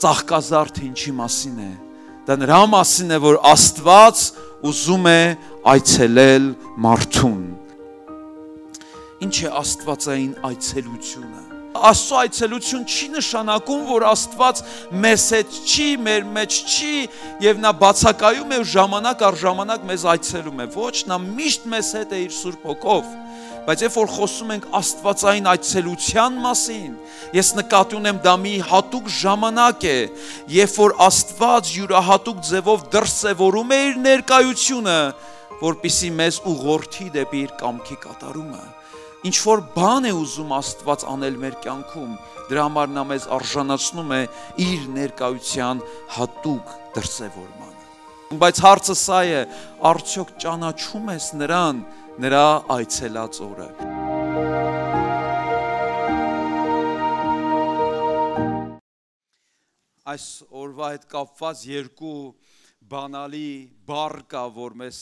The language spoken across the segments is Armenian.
ծաղկազարդը ինչի մասին է։ Դա նրա մասին է, որ Աստված ուզում է այցելել մարդուն։ Ինչ է Աստվածային այցելությունը։ Աստծո այցելություն չի նշանակում, որ Աստված մեզ հետ չի, մեր մեջ չի եւ նա բացակայում է ու ժամանակ առ ժամանակ մեզ այցելում է։ Ոչ, նա միշտ մեզ հետ է իր Սուրբ Հոգով։ Բայց երբ որ խոսում ենք Աստվածային այցելության մասին, ես նկատի ունեմ դա մի հատուկ ժամանակ է, երբ որ Աստված յուրահատուկ ձևով դրսևորում է իր ներկայությունը, որpիսի մեզ ուղղորդի դեպի իր կամքի կատարումը ինչ որ բան է ուզում Աստված անել մեր կյանքում, դրա համար նա մեզ արժանացնում է իր ներկայության հատուկ դրսևորմանը։ Բայց հարցը սա է, արդյոք ճանաչում ես նրան նրա այցելած օրը։ Այս օրվա հետ կապված երկու բանալի բառ կա, որ մեզ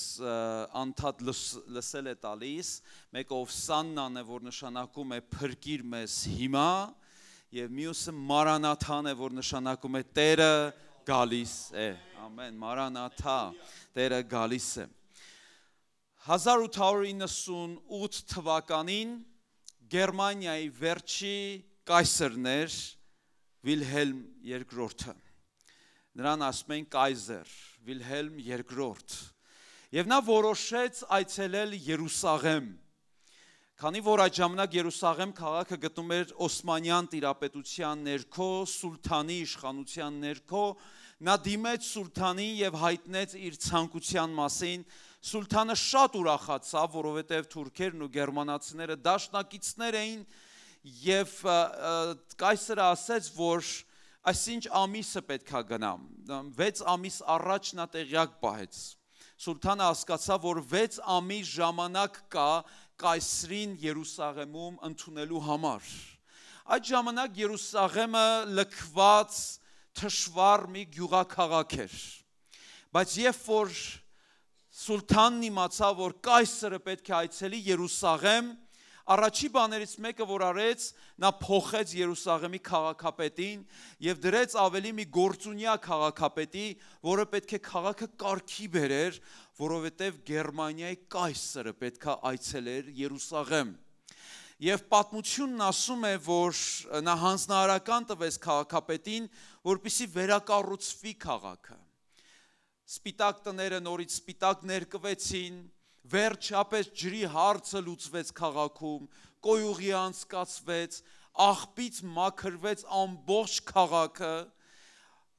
անդադ լսել է տալիս, մեկը Օվսաննան է, որ նշանակում է փրկիր մեզ հիմա, եւ մյուսը Մարանաթան է, որ նշանակում է Տերը գալիս է։ Ամեն, Մարանաթա, Տերը գալիս է։ 1898 թվականին Գերմանիայի վերջի կայսրներ Վիլհելմ II-ը նրան ասում են կայզեր Վիլհելմ II։ Եվ նա որոշեց այցելել Երուսաղեմ։ Քանի որ այդ ժամանակ Երուսաղեմ քաղաքը գտնում էր Օսմանյան տիրապետության ներքո, սուլթանի իշխանության ներքո, նա դիմեց սուլթանին եւ հայտնեց իր ցանկության մասին։ Սուլթանը շատ ուրախացավ, որովհետեւ թուրքերն ու գերմանացիները դաշնակիցներ էին եւ կայսրը ասեց, որ այսինչ ամիսը պետքա գնամ 6 ամիս առաջ նա տեղյակ պահեց սուլթանը հասկացավ որ 6 ամիս ժամանակ կա կայսրին Երուսաղեմում ընդունելու համար այդ ժամանակ Երուսաղեմը լքված թշվառ մի գյուղաքաղաք էր բայց երբ որ սուլթանն իմացավ որ կայսրը պետք է այցելի Երուսաղեմ Առաջի բաներից մեկը, որ արեց, նա փոխեց Երուսաղեմի քաղաքապետին եւ դրեց ավելի մի գործունյա քաղաքապետի, որը պետք է քաղաքը կարգի բերեր, որովհետեւ Գերմանիայի կայսրը պետքա այցելեր Երուսաղեմ։ Եվ պատմությունն ասում է, որ նա հանձնարարական տվեց քաղաքապետին, որպիսի վերակառուցվի քաղաքը։ Սպիտակ տները նորից սպիտակ ներկվեցին, վերջապես ջրի հարցը լուծվեց քաղաքում, կոյուղի անցկացվեց, աղբից մաքրվեց ամբողջ քաղաքը,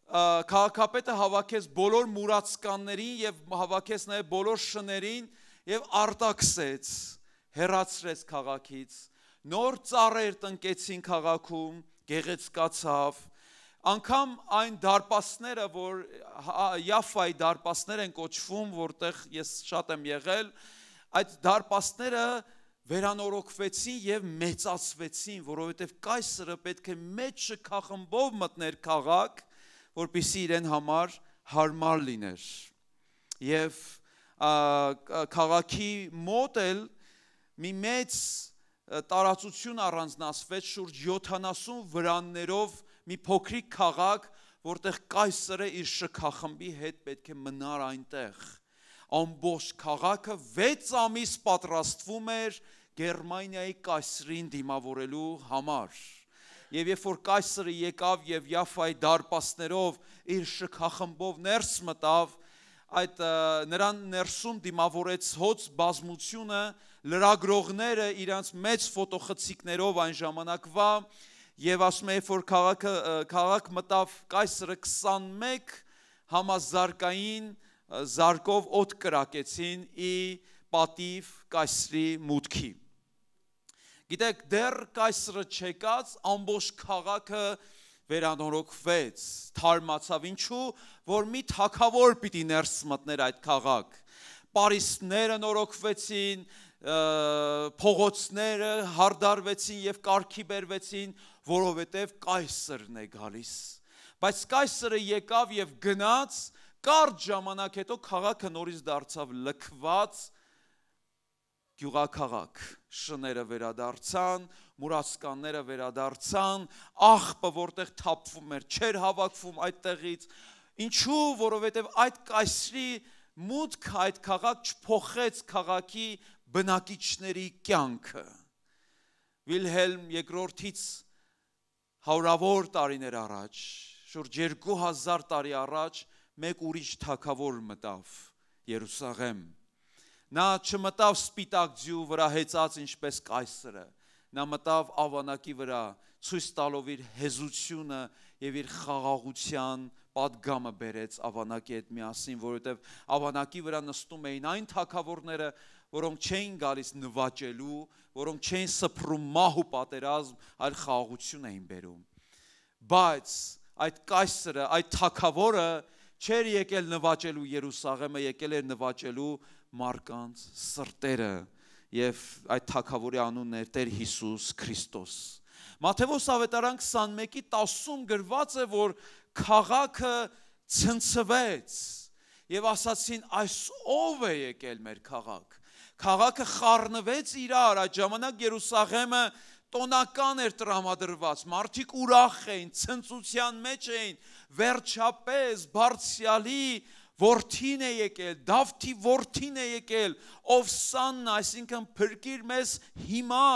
քաղաքապետը հավաքեց բոլոր մուրացկաններին եւ հավաքեց նաեւ բոլոր շներին եւ արտաքսեց, հերացրեց քաղաքից։ Նոր ծառեր տնկեցին քաղաքում, գեղեցկացավ, անգամ այն դարպասները, որ Յաֆայի դարպասներ են կոչվում, որտեղ ես շատ եմ եղել, այդ դարպասները վերանորոգվեցին եւ մեծացվեցին, որովհետեւ կայսրը պետք է մեծ շքախմբով մտներ քաղաք, որպիսի իրեն համար հարմար լիներ։ Եվ քաղաքի մոտ էլ մի մեծ տարածություն առանձնացվեց շուրջ 70 վրաններով մի փոքրիկ քաղաք, որտեղ կայսրը իր շքախմբի հետ պետք է մնար այնտեղ։ Ամբողջ քաղաքը 6 ամիս պատրաստվում էր Գերմանիայի կայսրին դիմավորելու համար։ Եվ երբ որ կայսրը եկավ եւ Յաֆայի դարպասներով իր շքախմբով ներս մտավ, այդ նրան ներսում դիմավորեց հոց բազմությունը, լրագրողները իրանց մեծ ֆոտոխցիկներով այն ժամանակվա Եվ ասում է, որ քաղաքը քաղաք մտավ կայսրը 21 համազարգային զարկով օդ կրակեցին ի պատիվ կայսրի մուտքի։ Գիտեք, դեռ կայսրը չեկած ամբողջ քաղաքը վերանորոգվեց, թարմացավ ինչու, որ մի թակավոր պիտի ներս մտներ այդ քաղաք։ Պարիսները նորոգվեցին, փողոցները հարդարվեցին եւ կարգի բերվեցին, որովհետև կայսրն է գալիս։ Բայց կայսրը եկավ եւ գնաց, կարճ ժամանակ հետո քաղաքը նորից դարձավ լքված, գյուղակաղակ շները վերադարձան, մուրացկանները վերադարձան, աղբը որտեղ թափվում էր, չեր հավաքվում այդտեղից։ Ինչու, որովհետև այդ կայսրի մուտք այդ քաղաք չփոխեց քաղաքի բնակիչների կյանքը։ Վիլհելմ II-ից Հարավոր տարիներ առաջ, շուրջ 2000 տարի առաջ մեկ ուրիշ թակավոր մտավ Երուսաղեմ։ Նա չմտավ սպիտակ ձյու վրա հեծած ինչպես կայսրը։ Նա մտավ ավանակի վրա, ցույց տալով իր հեզությունը եւ իր խաղաղության падգամը բերեց ավանակի հետ միասին, որովհետեւ ավանակի վրա նստում էին այն թակավորները, որոնք չէին գալիս նվաճելու, որոնք չէին սփռում մահ ու պատերազմ, այլ խաղաղություն էին բերում։ Բայց այդ կայսրը, այդ թակավորը չէր եկել նվաճելու Երուսաղեմը, եկել էր նվաճելու մարկանց սրտերը եւ այդ թակավորի անունն էր Տեր Հիսուս Քրիստոս։ Մատթեոս ավետարան 21-ի 10-ում գրված է, որ քաղաքը ցնցվեց եւ ասացին այս ով է եկել մեր քաղաք։ Քաղաքը խառնվեց իրար, այդ ժամանակ Երուսաղեմը տոնական էր տրամադրված, մարդիկ ուրախ էին, ցնծության մեջ էին, վերջապես բարձյալի որդին է եկել, Դավթի որդին է եկել, ով սանն, այսինքն փրկիր մեզ հիմա,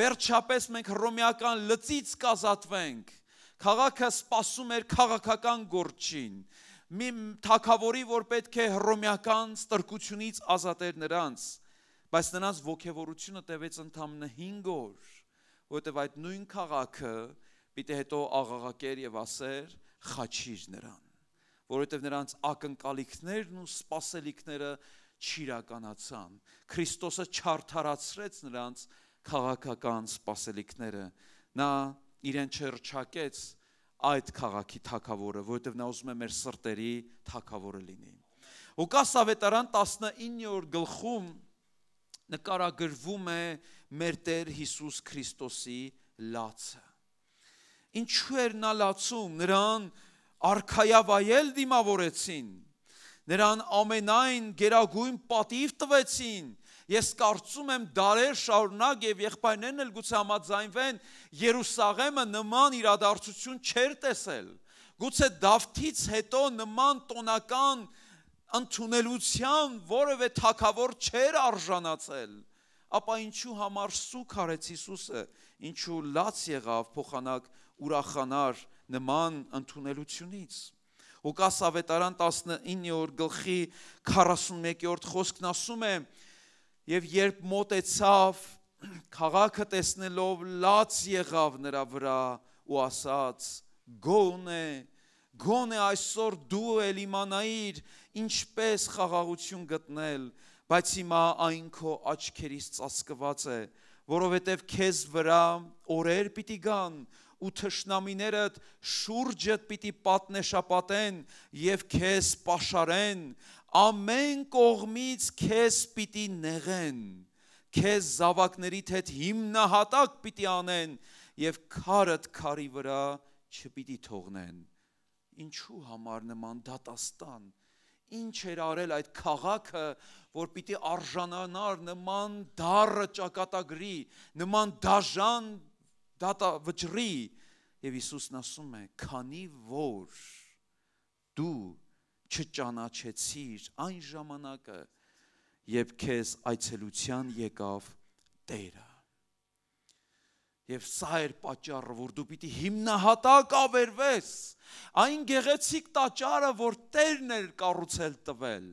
վերջապես մենք ռոմեական լծից կազատվենք։ Քաղաքը սпасում էր քաղաքական գործին մի թակավորի, որ պետք է հռոմեական ստրկությունից ազատեր նրանց բայց նրանց ողքեվորությունը տևեց ընդամենը 5 օր, որովհետև այդ նույն քաղաքը պիտի հետո աղաղակեր եւ ասեր խաչիր նրան, որովհետև նրանց ակնկալիքներն ու սпасելիքները չիրականացան։ Քրիստոսը չարթարացրեց նրանց քաղաքական սпасելիքները։ Նա իրեն չերչակեց այդ քաղաքի թակավորը, որովհետև նա ուզում է մեր սրտերի թակավորը լինի։ Ղուկաս ավետարան 19-րդ գլխում նկարագրվում է մեր Տեր Հիսուս Քրիստոսի լացը։ Ինչու էր նա լացում։ Նրան արքայավայել դիմավորեցին, նրան ամենայն գերագույն պատիվ տվեցին։ Ես կարծում եմ դարեր շարունակ եւ եղբայրներն էլ գուցե համաձայնվեն Երուսաղեմը նման իրադարձություն չէր տեսել։ Գուցե Դավթից հետո նման տոնական ընդունելության որևէ թակավոր չէր արժանացել։ Ապա ինչու համար սուք արեց Հիսուսը, ինչու լաց եղավ փոխանակ ուրախանար նման ընդունելությունից։ Ղուկաս ավետարան 19-րդ գլխի 41-րդ խոսքն ասում է. եւ երբ մոտեցավ քաղաքը տեսնելով լաց եղավ նրա վրա ու ասաց. գոնե գոնե այսօր դու էլ իմանայիր ինչպես խաղաղություն գտնել, բայց հիմա այն քո աչքերից ծածկված է, որովհետև քեզ վրա օրեր պիտի գան, ու թշնամիներդ շուրջդ պիտի պատնեշապատեն եւ քեզ պաշարեն ամեն կողմից քեզ պիտի նեղեն քեզ զավակներիդ հետ հիմնահատակ պիտի անեն եւ քարդ քարի վրա չպիտի թողնեն ինչու համար նման դատաստան ինչ էր արել այդ քաղաքը որ պիտի արժանանար նման դառը ճակատագրի նման դաժան դատա վճռի եւ Հիսուսն ասում է քանի որ դու չճանաչեցիր այն ժամանակը երբ քեզ այցելության եկավ Տերը Եվ սա էր պատճառը, որ դու պիտի հիմնահատակ ավերվես այն գեղեցիկ տաճարը, որ Տերն էր կառուցել տվել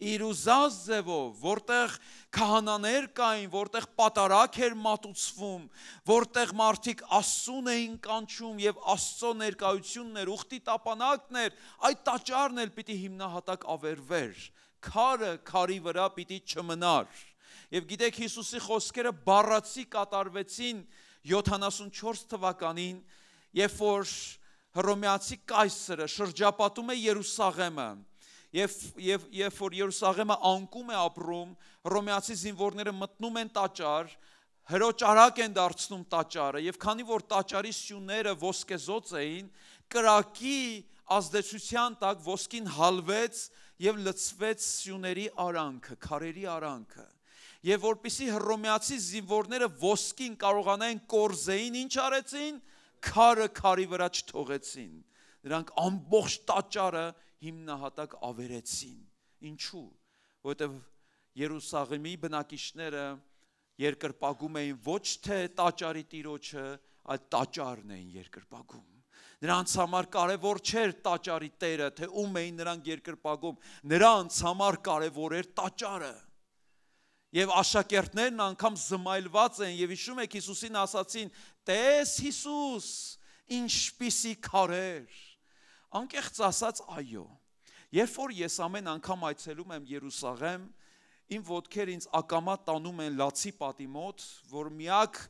իր ուզած ձևով, որտեղ քահանաներ կային, որտեղ պատարակ էր մատուցվում, որտեղ մարդիկ Աստծուն էին կանչում եւ Աստծո ներկայությունն էր, ուխտի տապանակն էր, այդ տաճարն էլ պիտի հիմնահատակ ավերվեր։ Քարը քարի վրա պիտի չմնար։ Եվ գիտեք Հիսուսի խոսքերը բառացի կատարվեցին 74 թվականին, երբ որ հռոմեացի կայսրը շրջապատում է Երուսաղեմը Եվ եւ երբ որ Երուսաղեմը անկում է ապրում, ռոմեացի զինվորները մտնում են տաճար, հրոճարակ են դարձնում տաճարը եւ քանի որ տաճարի սյուները ոսկեզոծ էին, կրակի ազդեցության տակ ոսկին հալվեց եւ լցվեց սյուների արանքը, քարերի արանքը։ եւ որpիսի հռոմեացի զինվորները ոսկին կարողանային կորզեին ինչ արեցին քարը քարի վրա չթողեցին նրանք ամբողջ տաճարը հիմնահատակ ավերեցին ինչու որովհետեւ Երուսաղեմի բնակիչները երկրպագում էին ոչ թե տաճարի տիրոջը, այլ տաճարն էին երկրպագում։ Նրանց համար կարևոր չէր տաճարի տերը, թե ում էին նրանք երկրպագում։ Նրանց համար կարևոր էր տաճարը։ Եվ աշակերտներն անգամ զմայլված են եւ հիշում եք Հիսուսին ասացին. «Տես Հիսուս, ինչպիսի քարեր»։ Անկեղծ ասած, այո։ Երբ որ ես ամեն անգամ այցելում եմ Երուսաղեմ, իմ ոտքեր ինձ ակամա տանում են լացի պատի մոտ, որ միակ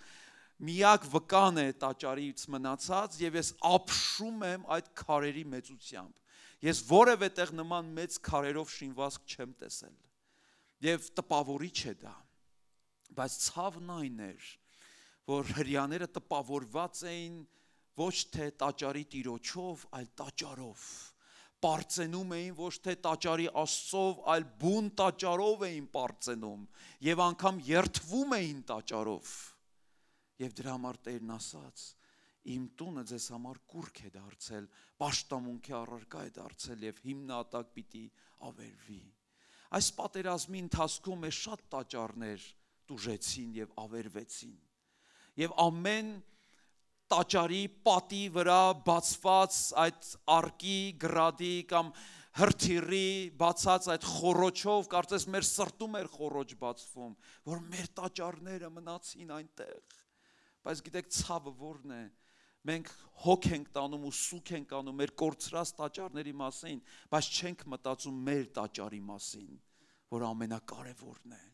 միակ վկան է տաճարից մնացած եւ ես ապշում եմ այդ քարերի մեծությամբ։ Ես որևէ տեղ նման մեծ քարերով շինվածք չեմ տեսել։ Եվ տպավորիչ է դա։ Բայց ցավն այն էր, որ հрьяները տպավորված էին ոչ թե տաճարի տիրոջով, այլ տաճարով։ Պարծենում էին ոչ թե տաճարի աստծով, այլ բուն տաճարով էին պարծենում եւ անգամ երթվում էին տաճարով։ Եվ դրա համար Տերն ասաց. Իմ տունը ձեզ համար կուրք է դարձել, աշտամունքի առարկա է դարձել եւ հիմնատակ պիտի ավերվի։ Այս պատերազմի ընթացքում է շատ տաճարներ տուժեցին եւ ավերվեցին։ Եվ ամեն տաճարի պատի վրա բացված այդ արկի գրադի կամ հրթիռի բացած այդ խորոչով կարծես մեր սրտում էր խորոչ բացվում որ մեր տաճարները մնացին այնտեղ բայց գիտեք ցավը ո՞րն է մենք հոգ ենք տանում ու սուք ենք անում մեր կորցրած տաճարների մասին բայց չենք մտածում մեր տաճարի մասին որ ամենակարևորն է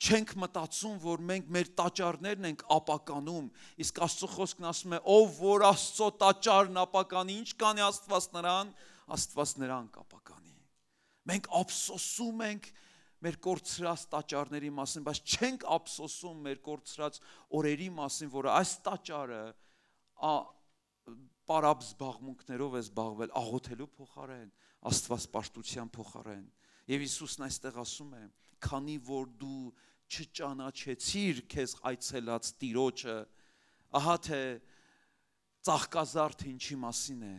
չենք մտածում, որ մենք մեր տաճարներն ենք ապականում, իսկ Աստծո խոսքն ասում է, ով որ Աստծո տաճարն ապականի, ինչ կանի Աստված նրան, Աստված նրան կապականի։ Մենք ափսոսում ենք մեր կորցրած տաճարների մասին, բայց չենք ափսոսում մեր կորցրած օրերի մասին, որը այս տաճարը պարապ զբաղմունքներով է զբաղվել աղոթելու փոխարեն, Աստված պաշտության փոխարեն։ Եվ Հիսուսն այստեղ ասում է, քանի որ դու չճանաչեցիր քեզ այցելած տիրոջը, ահա թե ծաղկազարդ ինչի մասին է։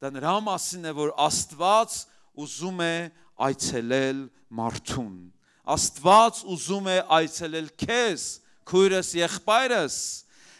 Դա նրա մասին է, որ Աստված ուզում է այցելել մարդուն։ Աստված ուզում է այցելել քեզ, քույրս, եղբայրս,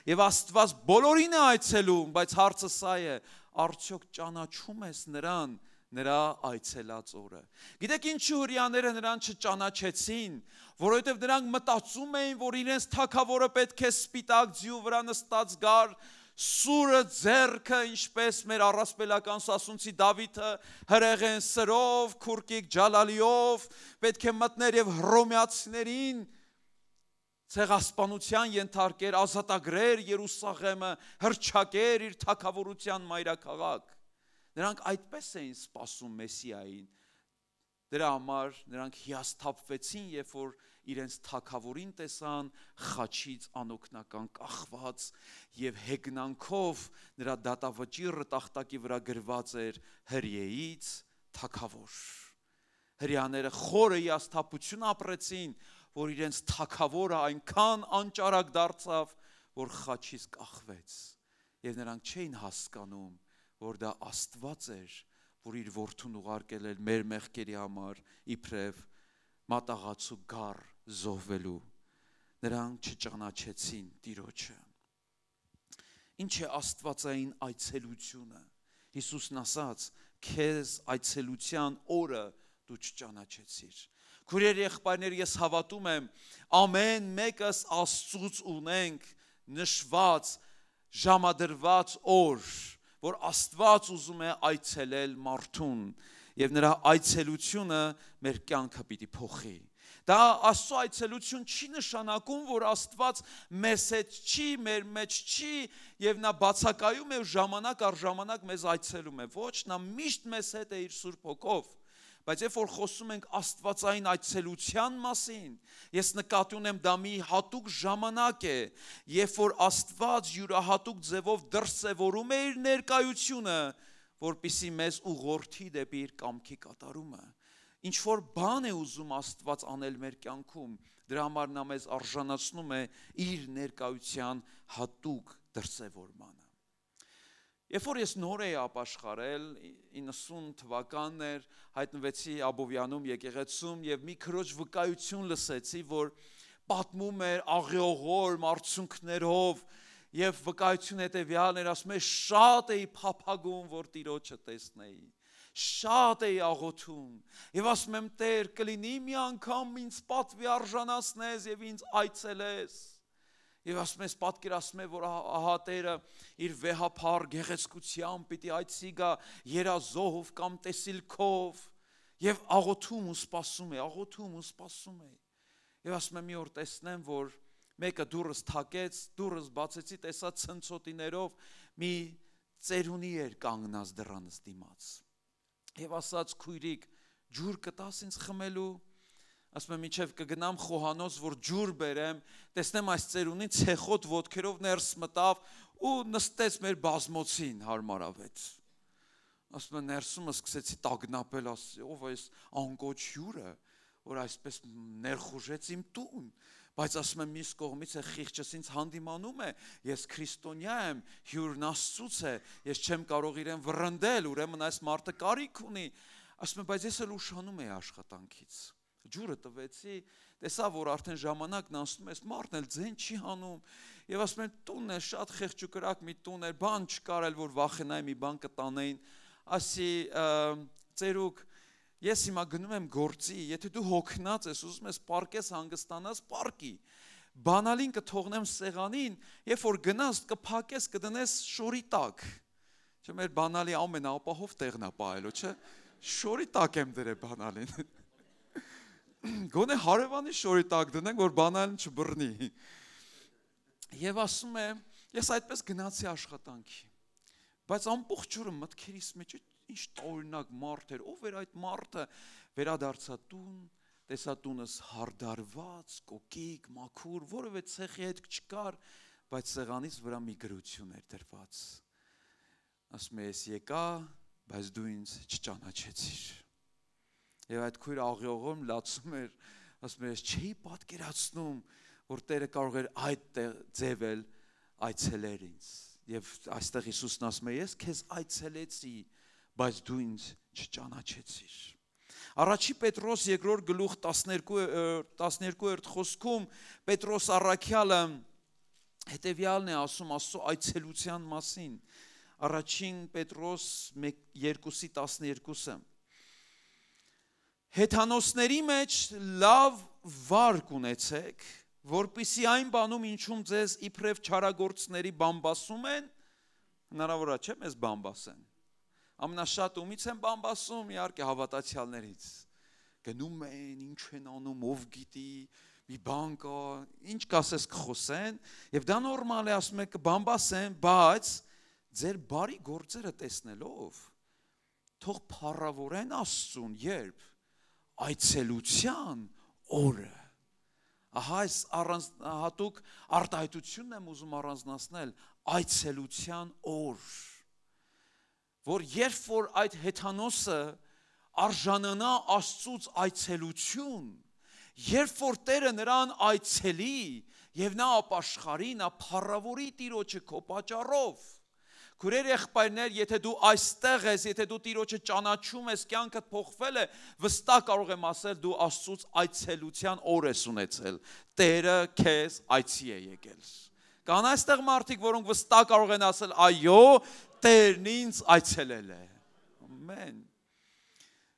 եւ Աստված բոլորին է այցելում, բայց հարցը սա է, արդյոք ճանաչում ես նրան նրա այցելած օրը։ Գիտեք ինչու հрьяները նրան չճանաչեցին, որովհետև նրանք մտածում էին, որ իրենց թակավորը պետք է սպիտակ ձյու վրա նստած գար, սուրը зерքը ինչպես մեր առասպելական սասունցի Դավիթը հրեղեն սրով, քուրկիկ ջալալիով պետք է մտներ եւ հռոմեացիներին ցեղասպանության ենթարկեր, ազատագրեր Երուսաղեմը, հրճակեր իր թակավորության մայրաքաղաք։ Նրանք այդպես էին սпасում Մեսիային։ Դրա համար նրանք հիասթափվեցին, երբ որ իրենց թակավորին տեսան խաչից անօքնական կախված եւ հեգնանքով նրա դատավճիռը տախտակի վրա գրված էր հրեից թակավոր։ Հрьяաները խորը հիասթափություն ապրեցին, որ իրենց թակավորը այնքան անճարակ դարձավ, որ խաչից կախվեց։ Եվ նրանք չէին հասկանում, որ դա Աստված էր, որ իր որդուն ուղարկել էր մեր մեղքերի համար իբրև մատաղացու գար զոհվելու։ Նրանք չճանաչեցին Տիրոջը։ Ինչ է Աստվածային այցելությունը։ Հիսուսն ասաց. «Քեզ այցելության օրը դու չճանաչեցիր»։ Քուրեր եղբայրներ, ես հավատում եմ, ամեն մեկս Աստծուց ունենք նշված ժամադրված օր, որ Աստված ուզում է այցելել մարդուն եւ նրա այցելությունը մեր կյանքը պիտի փոխի։ Դա Աստծո այցելություն չի նշանակում, որ Աստված մեզ հետ չի, մեր մեջ չի եւ նա բացակայում է ժամանակ առ ժամանակ մեզ այցելում է։ Ոչ, նա միշտ մեզ հետ է իր Սուրբ Հոգով Բայց երբ որ խոսում ենք Աստվածային այցելության մասին, ես նկատի ունեմ դա մի հատուկ ժամանակ է, երբ որ Աստված յուրահատուկ ձևով դրսևորում է իր ներկայությունը, որpիսի մեզ ուղղորդի դեպի իր կամքի կատարումը։ Ինչ որ բան է ուզում Աստված անել մեր կյանքում, Դրա համար նա մեզ արժանացնում է իր ներկայության հատուկ դրսևորմանը։ Երբ որ ես նոր էի ապաշխարել 90 թվականն էր, հայտնվեցի Աբովյանում եկեղեցում եւ մի քրոջ վկայություն լսեցի, որ պատմում էր աղիողոր մարցունքներով եւ վկայություն հետեւյալն էր, ասում է շատ էի փափագում, որ Տիրոջը տեսնեի շատ էի աղոթում եւ ասում եմ Տեր կլինի մի անգամ ինձ պատվի արժանացնես եւ ինձ այցելես Եվ ասում ես պատկերացնում է որ ահա Տերը իր վեհապար գեղեցկությամբ պիտի այցի գա երազով կամ տեսիլքով եւ աղոթում ու սպասում է, աղոթում ու սպասում է։ Եվ ասում եմ մի օր տեսնեմ որ մեկը դուրս թակեց, դուրս բացեցի, տեսա ցնցոտիներով մի ծերունի էր կանգնած դրանից դիմաց։ Եվ ասաց քույրիկ, ջուր կտաս ինձ խմելու ասում եմ ինչև կգնամ խոհանոց որ ջուր բերեմ տեսնեմ այս ծերունին ցեխոտ ոդքերով ներս մտավ ու նստեց մեր բազմոցին հարմարավեց ասում եմ ներսումը սկսեցի տագնապել ասի ով այս անկոչ հյուրը որ այսպես ներխուժեց իմ տուն բայց ասում եմ մյուս կողմից է խիղճս ինձ հանդիմանում է ես քրիստոնյա եմ հյուրն աստծուց է ես չեմ կարող իրեն վռնդել ուրեմն այս մարդը կարիք ունի ասում եմ բայց ես էլ ուշանում եի աշխատանքից ջուրը տվեցի, տեսա, որ արդեն ժամանակն անցնում է, մարդն էլ ձեն չի հանում, եւ ասում են տունն է շատ խեղճուկրակ մի տուն էր, բան չկար էլ որ վախենայի մի բան կտանեին, ասի ծերուկ ես հիմա գնում եմ գործի, եթե դու հոգնած ես, ուզում ես պարկես հանգստանաս, պարկի բանալին կթողնեմ սեղանին, երբ որ գնաս կփակես, կդնես շորի տակ։ Չէ՞ մեր բանալի ամենաապահով տեղն է պահելու, չէ՞։ Շորի տակ եմ դրել բանալին գոնե հարևանի շորի տակ դնենք, որ բանալին չբռնի։ Եվ ասում է, ես այդպես գնացի աշխատանքի։ Բայց ամբողջ օրը մտքերիս մեջ ինչ տորինակ մարդ էր, ով էր այդ մարդը, վերադարձա տուն, տեսա տունս հարդարված, կոկիկ, մաքուր, որևէ ցեխի հետ չկար, բայց սեղանից վրա մի գրություն էր դրված։ Ասում է, ես եկա, բայց դու ինձ չճանաչեցիր եւ այդ քույրը աղյողում լացում էր, ասում էր, չէի պատկերացնում, որ Տերը կարող էր այդ ձևել այցելեր ինձ։ Եւ այստեղ Հիսուսն ասում է, ես քեզ այցելեցի, բայց դու ինձ չճանաչեցիր։ Առաջի Պետրոս երկրորդ գլուխ 12 12-րդ խոսքում Պետրոս առաքյալը հետեւյալն է ասում Աստծո այցելության մասին։ Առաջին Պետրոս 1:2-ի 12-ը հեթանոսների մեջ լավ վարկ ունեցեք, որpիսի այն բանում ինչում ձեզ իբրև չարագործների բամբասում են, հնարավոր է չէ՞ մեզ բամբասեն։ Ամենաշատ ումից են բամբասում, իհարկե հավատացյալներից։ Գնում են, ինչ են անում, ով գիտի, մի բան կա, ինչ կասես կխոսեն, եւ դա նորմալ է, ասում եք բամբասեն, բայց ձեր բարի գործերը տեսնելով թող փառավորեն Աստծուն, երբ այցելության օրը ահա այս առանց հատուկ արտահայտությունն եմ ուզում առանձնացնել այցելության օր որ երբ որ այդ հեթանոսը արժանանա Աստծուց այցելություն երբ որ Տերը նրան այցելի եւ նա ապաշխարի նա փառավորի Տիրոջը քո պատճառով Քուրեր եղբայրներ, եթե դու այստեղ ես, եթե դու Տիրոջը ճանաչում ես, կյանքդ փոխվել է, վստահ կարող եմ ասել, դու Աստծուց այցելության օր ես ունեցել։ Տերը քեզ այցի է եկել։ Կան այստեղ մարդիկ, որոնք վստահ կարող են ասել, այո, Տերն ինձ այցելել է։ Ամեն։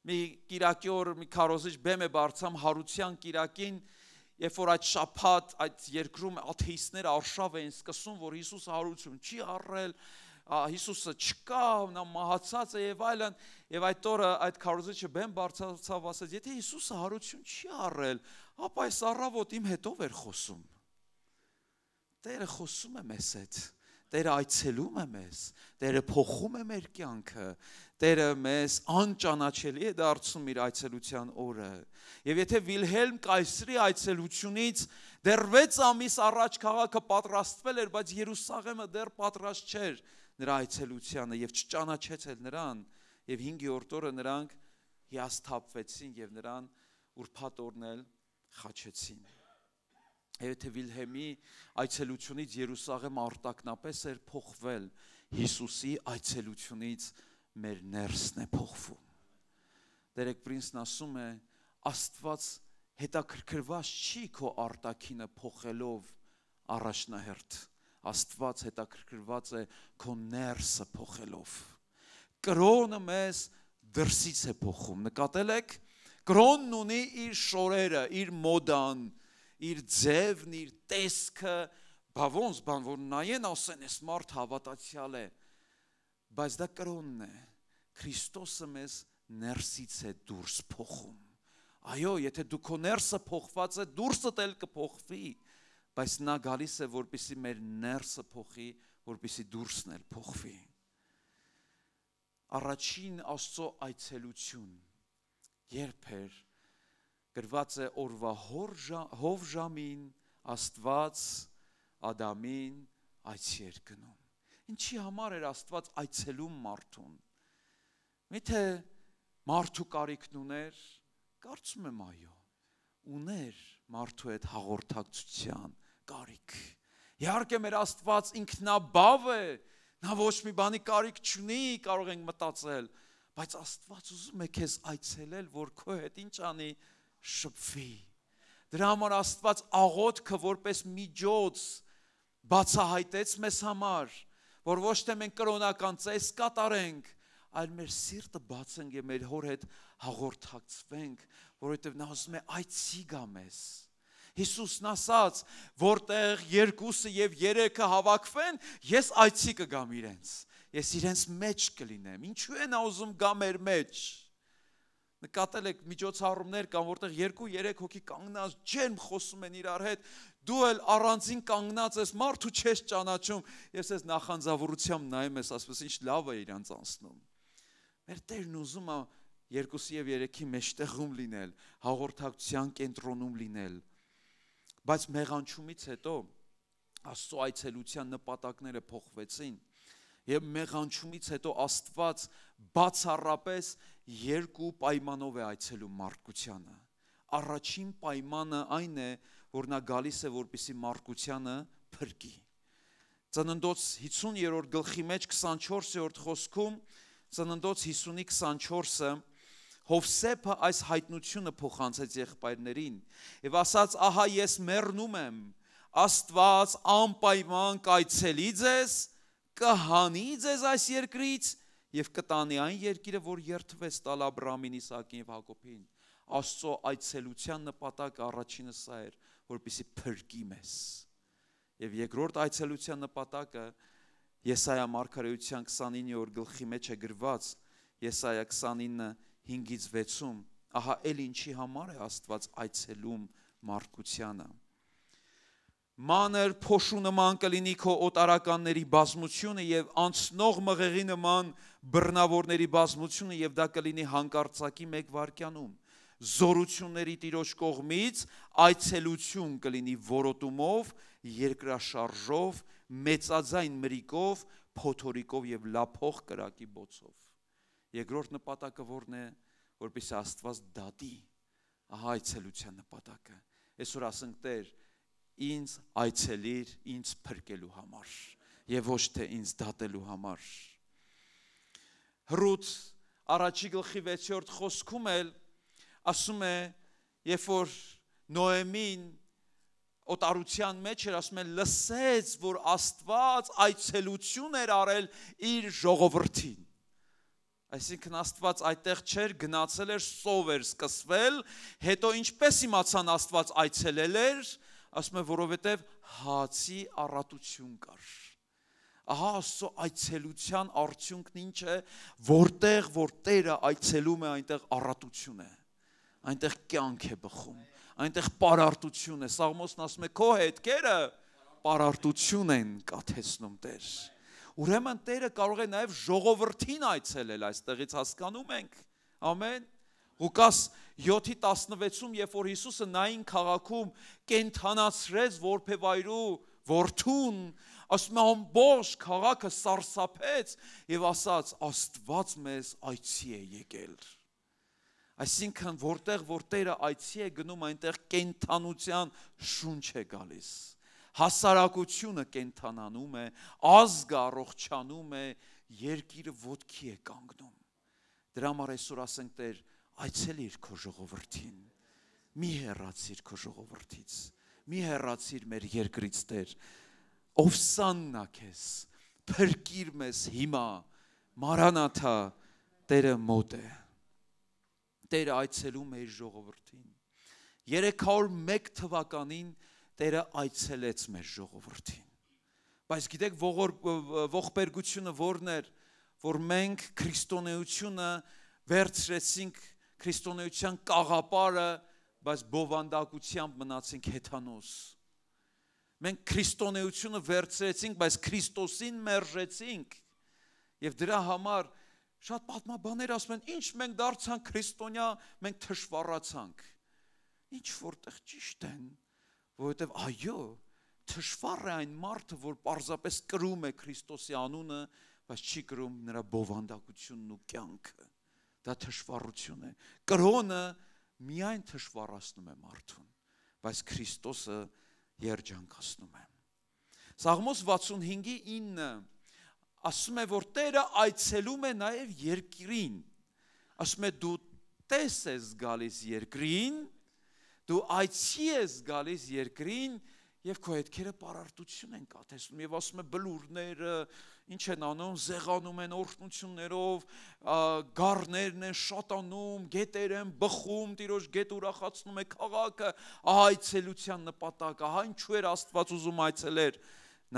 Մի Կիրակի օր մի քարոզիչ բեմ է բարձամ հարության Կիրակին, երբ որ այդ շափատ այդ երկրում աթեիստները արշավ էին սկսում, որ Հիսուսը հարություն չի առել, Հիսուսը չկա, նա մահացած է եւ այլն, եւ այդ օրը այդ քարոզիչը բեմ բարձրացավ ասաց, եթե Հիսուսը հարություն չի առել, ապա այս առավոտ իմ հետով էր խոսում։ Տերը խոսում է մեզ հետ։ Տերը այցելում է մեզ, Տերը փոխում է մեր կյանքը, Տերը մեզ անճանաչելի է դարձում իր այցելության օրը։ Եվ եթե Վիլհելմ Կայսրի այցելությունից դեռ 6 ամիս առաջ քաղաքը պատրաստվել էր, բայց Երուսաղեմը դեռ պատրաստ չէր, նրա այցելությանը եւ չճանաչեց էլ նրան եւ 5-րդ օրը նրանք հիասթափվեցին եւ նրան ուրփատ օրնել խաչեցին Եթե Վիլհեմի այցելությունից Երուսաղեմ արտակնապես էր փոխվել, Հիսուսի այցելությունից մեր ներսն է փոխվում։ Դերեկ Պրինսն ասում է, Աստված հետաքրքրված չի քո արտակինը փոխելով առաջնահերթ։ Աստված հետաքրքրված է քո ներսը փոխելով։ Կրոնը մեզ դրսից է փոխում։ Նկատել եք, կրոնն ունի իր շորերը, իր մոդան, իր ձևն, իր տեսքը, բա ոնց բան որ նայեն ասեն, այս մարդ հավատացյալ է։ Բայց դա կրոնն է։ Քրիստոսը մեզ ներսից է դուրս փոխում։ Այո, եթե դու քո ներսը փոխված է, դուրսդ էլ կփոխվի, բայց նա գալիս է որպիսի մեր ներսը փոխի, որպիսի դուրսն էլ փոխվի։ Առաջին Աստծո այցելություն երբ էր գրված է օրվա հով ժամին Աստված Ադամին այցի էր գնում։ Ինչի համար էր Աստված այցելում մարդուն։ Միթե մարդու կարիքն ուներ, կարծում եմ այո, ուներ մարդու այդ հաղորդակցության կարիք։ Իհարկե մեր Աստված ինքնաբավ է, նա ոչ մի բանի կարիք չունի, կարող ենք մտածել, բայց Աստված ուզում է քեզ այցելել, որ քո հետ ինչ անի, շփվի։ Դրա համար Աստված աղոթքը որպես միջոց բացահայտեց մեզ համար, որ ոչ թե մենք կրոնական ծես կատարենք, այլ մեր սիրտը բացենք եւ մեր հոր հետ հաղորդակցվենք, որովհետեւ նա ուզում է այցի գա մեզ։ Հիսուսն ասաց, որտեղ երկուսը եւ երեքը հավաքվեն, ես այցի կգամ իրենց։ Ես իրենց մեջ կլինեմ։ Ինչու նա ուզում գա մեր մեջ։ Նկատել եք միջոցառումներ կան, որտեղ 2-3 հոգի կանգնած ջերմ խոսում են իրար հետ, դու էլ առանձին կանգնած ես, մարդու չես ճանաչում, ես ես նախանձավորությամբ նայում ես, ասես ինչ լավ է իրանց անցնում։ Մեր Տերն ուզում է 2-ի եւ 3-ի մեջտեղում լինել, հաղորդակցության կենտրոնում լինել։ Բայց մեղանչումից հետո Աստծո այցելության նպատակները փոխվեցին եւ մեղանչումից հետո Աստված բացառապես երկու պայմանով է այցելում մարդկությանը։ Առաջին պայմանը այն է, որ նա գալիս է որպիսի մարդկությանը փրկի։ Ծննդոց 50-րդ գլխի մեջ 24-րդ խոսքում ծննդոց 50-ի 24-ը Հովսեփը այս հայտնությունը փոխանցեց եղբայրներին եւ ասաց ահա ես մեռնում եմ Աստված անպայման կայցելի ձեզ կհանի ձեզ այս երկրից եւ կտանի այն երկիրը, որ երթվեց տալ Աբրահամին, Իսահակին եւ Հակոբին։ Աստծո այցելության նպատակը առաջինը սա էր, որպիսի փրկի մեզ։ Եվ երկրորդ այցելության նպատակը Եսայա մարգարեության 29-րդ գլխի մեջ է գրված, Եսայա 29-5-ից 6-ում, ահա ել ինչի համար է Աստված այցելում մարդկությանը մանր փոշու նման կլինի քո օտարականների բազմությունը եւ անցնող մղեղի նման բռնավորների բազմությունը եւ դա կլինի հանկարծակի մեկ վարքյանում զորությունների տիրոջ կողմից այցելություն կլինի որոտումով երկրաշարժով մեծաձայն մրիկով փոթորիկով եւ լափող կրակի բոցով երկրորդ նպատակը որն է որպեսզի աստված դատի ահա այցելության նպատակը այսօր ասենք Տեր ինձ այցելիր ինձ փրկելու համար եւ ոչ թե ինձ դատելու համար հրուց առաջի գլխի 6-րդ խոսքում էլ ասում է երբ որ նոեմին օտարության մեջ էր ասում է լսեց որ Աստված այցելություն էր արել իր ժողովրդին Այսինքն Աստված այդտեղ չէր, գնացել էր, սով էր սկսվել, հետո ինչպես իմացան Աստված այցելել էր, ասում է որովհետև հացի առատություն կար ահա աստծո այցելության արդյունքն ինչ է որտեղ որ Տերը այցելում է այնտեղ առատություն է այնտեղ կյանք է բխում այնտեղ պարարտություն է սաղմոսն ասում է քո հետքերը պարարտություն են կաթեցնում Տեր ուրեմն Տերը կարող է նաև ժողովրդին այցելել այստեղից հասկանում ենք ամեն Ղուկաս 7:16-ում, երբ որ Հիսուսը նային քաղաքում կենթանացրեց որբևայրու որդուն, ասում է ամբողջ քաղաքը սարսափեց եւ ասաց Աստված մեզ այցի է եկել։ Այսինքն որտեղ որ Տերը այցի է գնում, այնտեղ կենթանության շունչ է գալիս։ Հասարակությունը կենթանանում է, ազգը առողջանում է, երկիրը ոտքի է կանգնում։ Դրա համար այսօր ասենք Տեր, այցելիր քո ժողովրդին։ Մի հեռացիր քո ժողովրդից։ Մի հեռացիր մեր երկրից Տեր։ Ովսաննա քեզ։ Փրկիր մեզ հիմա։ Մարանաթա Տերը մոտ է։ Տերը այցելում է իր ժողովրդին։ 301 թվականին Տերը այցելեց մեր ժողովրդին։ Բայց գիտեք ողբերգությունը որն էր, որ մենք քրիստոնեությունը վերցրեցինք քրիստոնեության կաղապարը, բայց բովանդակությամբ մնացինք հեթանոս։ Մենք քրիստոնեությունը վերցրեցինք, բայց Քրիստոսին մերժեցինք։ Եվ դրա համար շատ պատմաբաներ ասում են, ինչ մենք դարձանք քրիստոնյա, մենք թշվառացանք։ Ինչ որտեղ ճիշտ են, որովհետև այո, թշվառ է այն մարդը, որ պարզապես կրում է Քրիստոսի անունը, բայց չի կրում նրա բովանդակությունն ու կյանքը դա թշվառություն է։ Կրոնը միայն թշվառացնում է մարդուն, բայց Քրիստոսը երջանկացնում է։ Սաղմոս 65-ի 9 ասում է, որ Տերը այցելում է նաև երկրին։ Ասում է դու տես ես գալիս երկրին, դու այցի ես գալիս երկրին եւ քո հետքերը պարարտություն են կատեսնում եւ ասում է բլուրները, ինչ են անում, զեղանում են օրհնություններով, գառներն են շատանում, գետեր են բխում, տիրոջ գետ ուրախացնում է քաղաքը, այցելության նպատակը, ահա ինչու էր Աստված ուզում այցելեր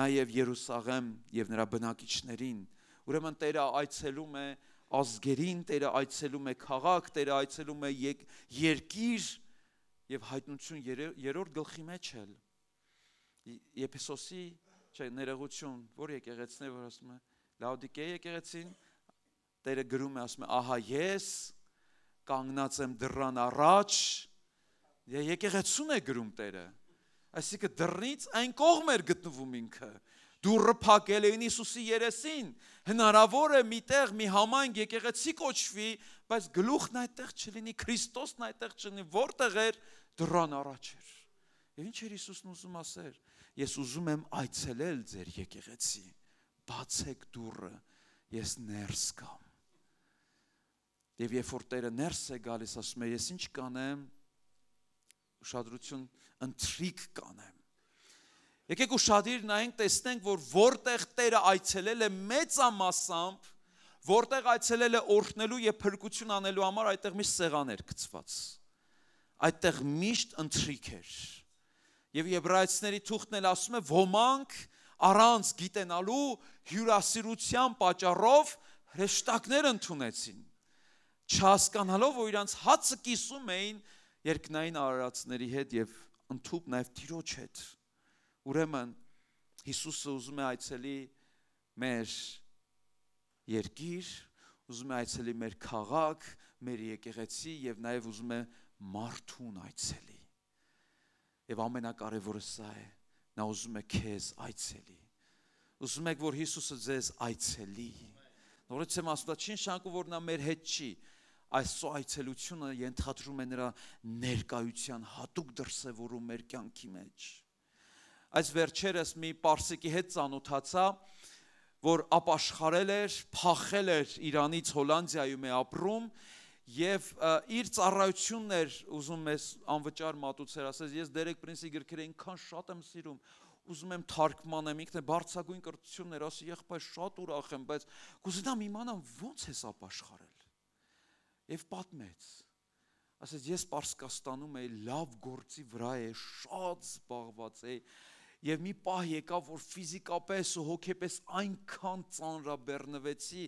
նաև Երուսաղեմ եւ նրա բնակիչներին։ Ուրեմն Տերը այցելում է ազգերին, Տերը այցելում է քաղաք, Տերը այցելում է երկիր եւ հայտնություն երրորդ գլխի մեջ էլ Եփեսոսի չէ, ներողություն, որ եկեղեցին է, որ ասում է Լաուդիկե եկեղեցին, Տերը գրում է, ասում է, ահա ես կանգնած եմ դռան առաջ, եկեղեցուն է գրում Տերը։ Այսինքն դռնից այն կողմ էր գտնվում ինքը։ Դուրը փակել էին Հիսուսի երեսին։ Հնարավոր է միտեղ մի համայնք եկեղեցի կոչվի, բայց գլուխն այդտեղ չլինի, Քրիստոսն այդտեղ չլինի, որտեղ էր դռան առաջ էր։ Եվ ինչ էր Հիսուսն ուզում ասել ես ուզում եմ այցելել ձեր եկեղեցի։ Բացեք դուռը, ես ներս կամ։ Եվ երբ որ Տերը ներս է գալիս, ասում է, ես ինչ կանեմ, ուշադրություն ընթրիկ կանեմ։ Եկեք ուշադիր նայենք, տեսնենք, որ որտեղ Տերը այցելել է մեծամասամբ, որտեղ այցելել է օրհնելու եւ փրկություն անելու համար, այդտեղ միշտ սեղան էր գծված։ Այդտեղ միշտ ընթրիկ էր Եվ եբրայեցիների թուղթն էլ ասում է ոմանք առանց գիտենալու հյուրասիրության պատճառով հրեշտակներ ընդունեցին չհասկանալով որ իրանց հացը կիսում էին երկնային արարածների հետ եւ ընդཐུպ նաեւ տիրոջ հետ ուրեմն Հիսուսը ուզում է այցելի մեր երկիր ուզում է այցելի մեր քաղաք մեր եկեղեցի եւ նաեւ ուզում է մարդուն այցելի Եվ ամենակարևորը սա է։ Նա ուզում է քեզ այցելի։ Ուզում եք, որ Հիսուսը ձեզ այցելի։ Նորից եմ ասում, դա չի նշանակում, որ նա մեր հետ չի։ Այսո այցելությունը ենթադրում է նրա ներկայության հատուկ դրսևորում մեր կյանքի մեջ։ Այս վերջերս մի պարսիկի հետ ծանոթացա, որ ապաշխարել էր, փախել էր Իրանից Հոլանդիայում է ապրում եւ իր ծառայությունն էր ուզում ես անվճար մատուցեր ասես ես Դերեկ Պրինսի գրքերը ինքան շատ եմ սիրում ուզում եմ թարգմանեմ ինքն է բարձագույն կրթություններ ասի եղբայր շատ ուրախ եմ բայց կուզենամ իմանամ ո՞նց ես ապաշխարել եւ պատմեց ասես ես Պարսկաստանում էի լավ գործի վրա է շատ զբաղված էի եւ մի պահ եկավ որ ֆիզիկապես ու հոգեպես այնքան ծանրաբեռնվեցի,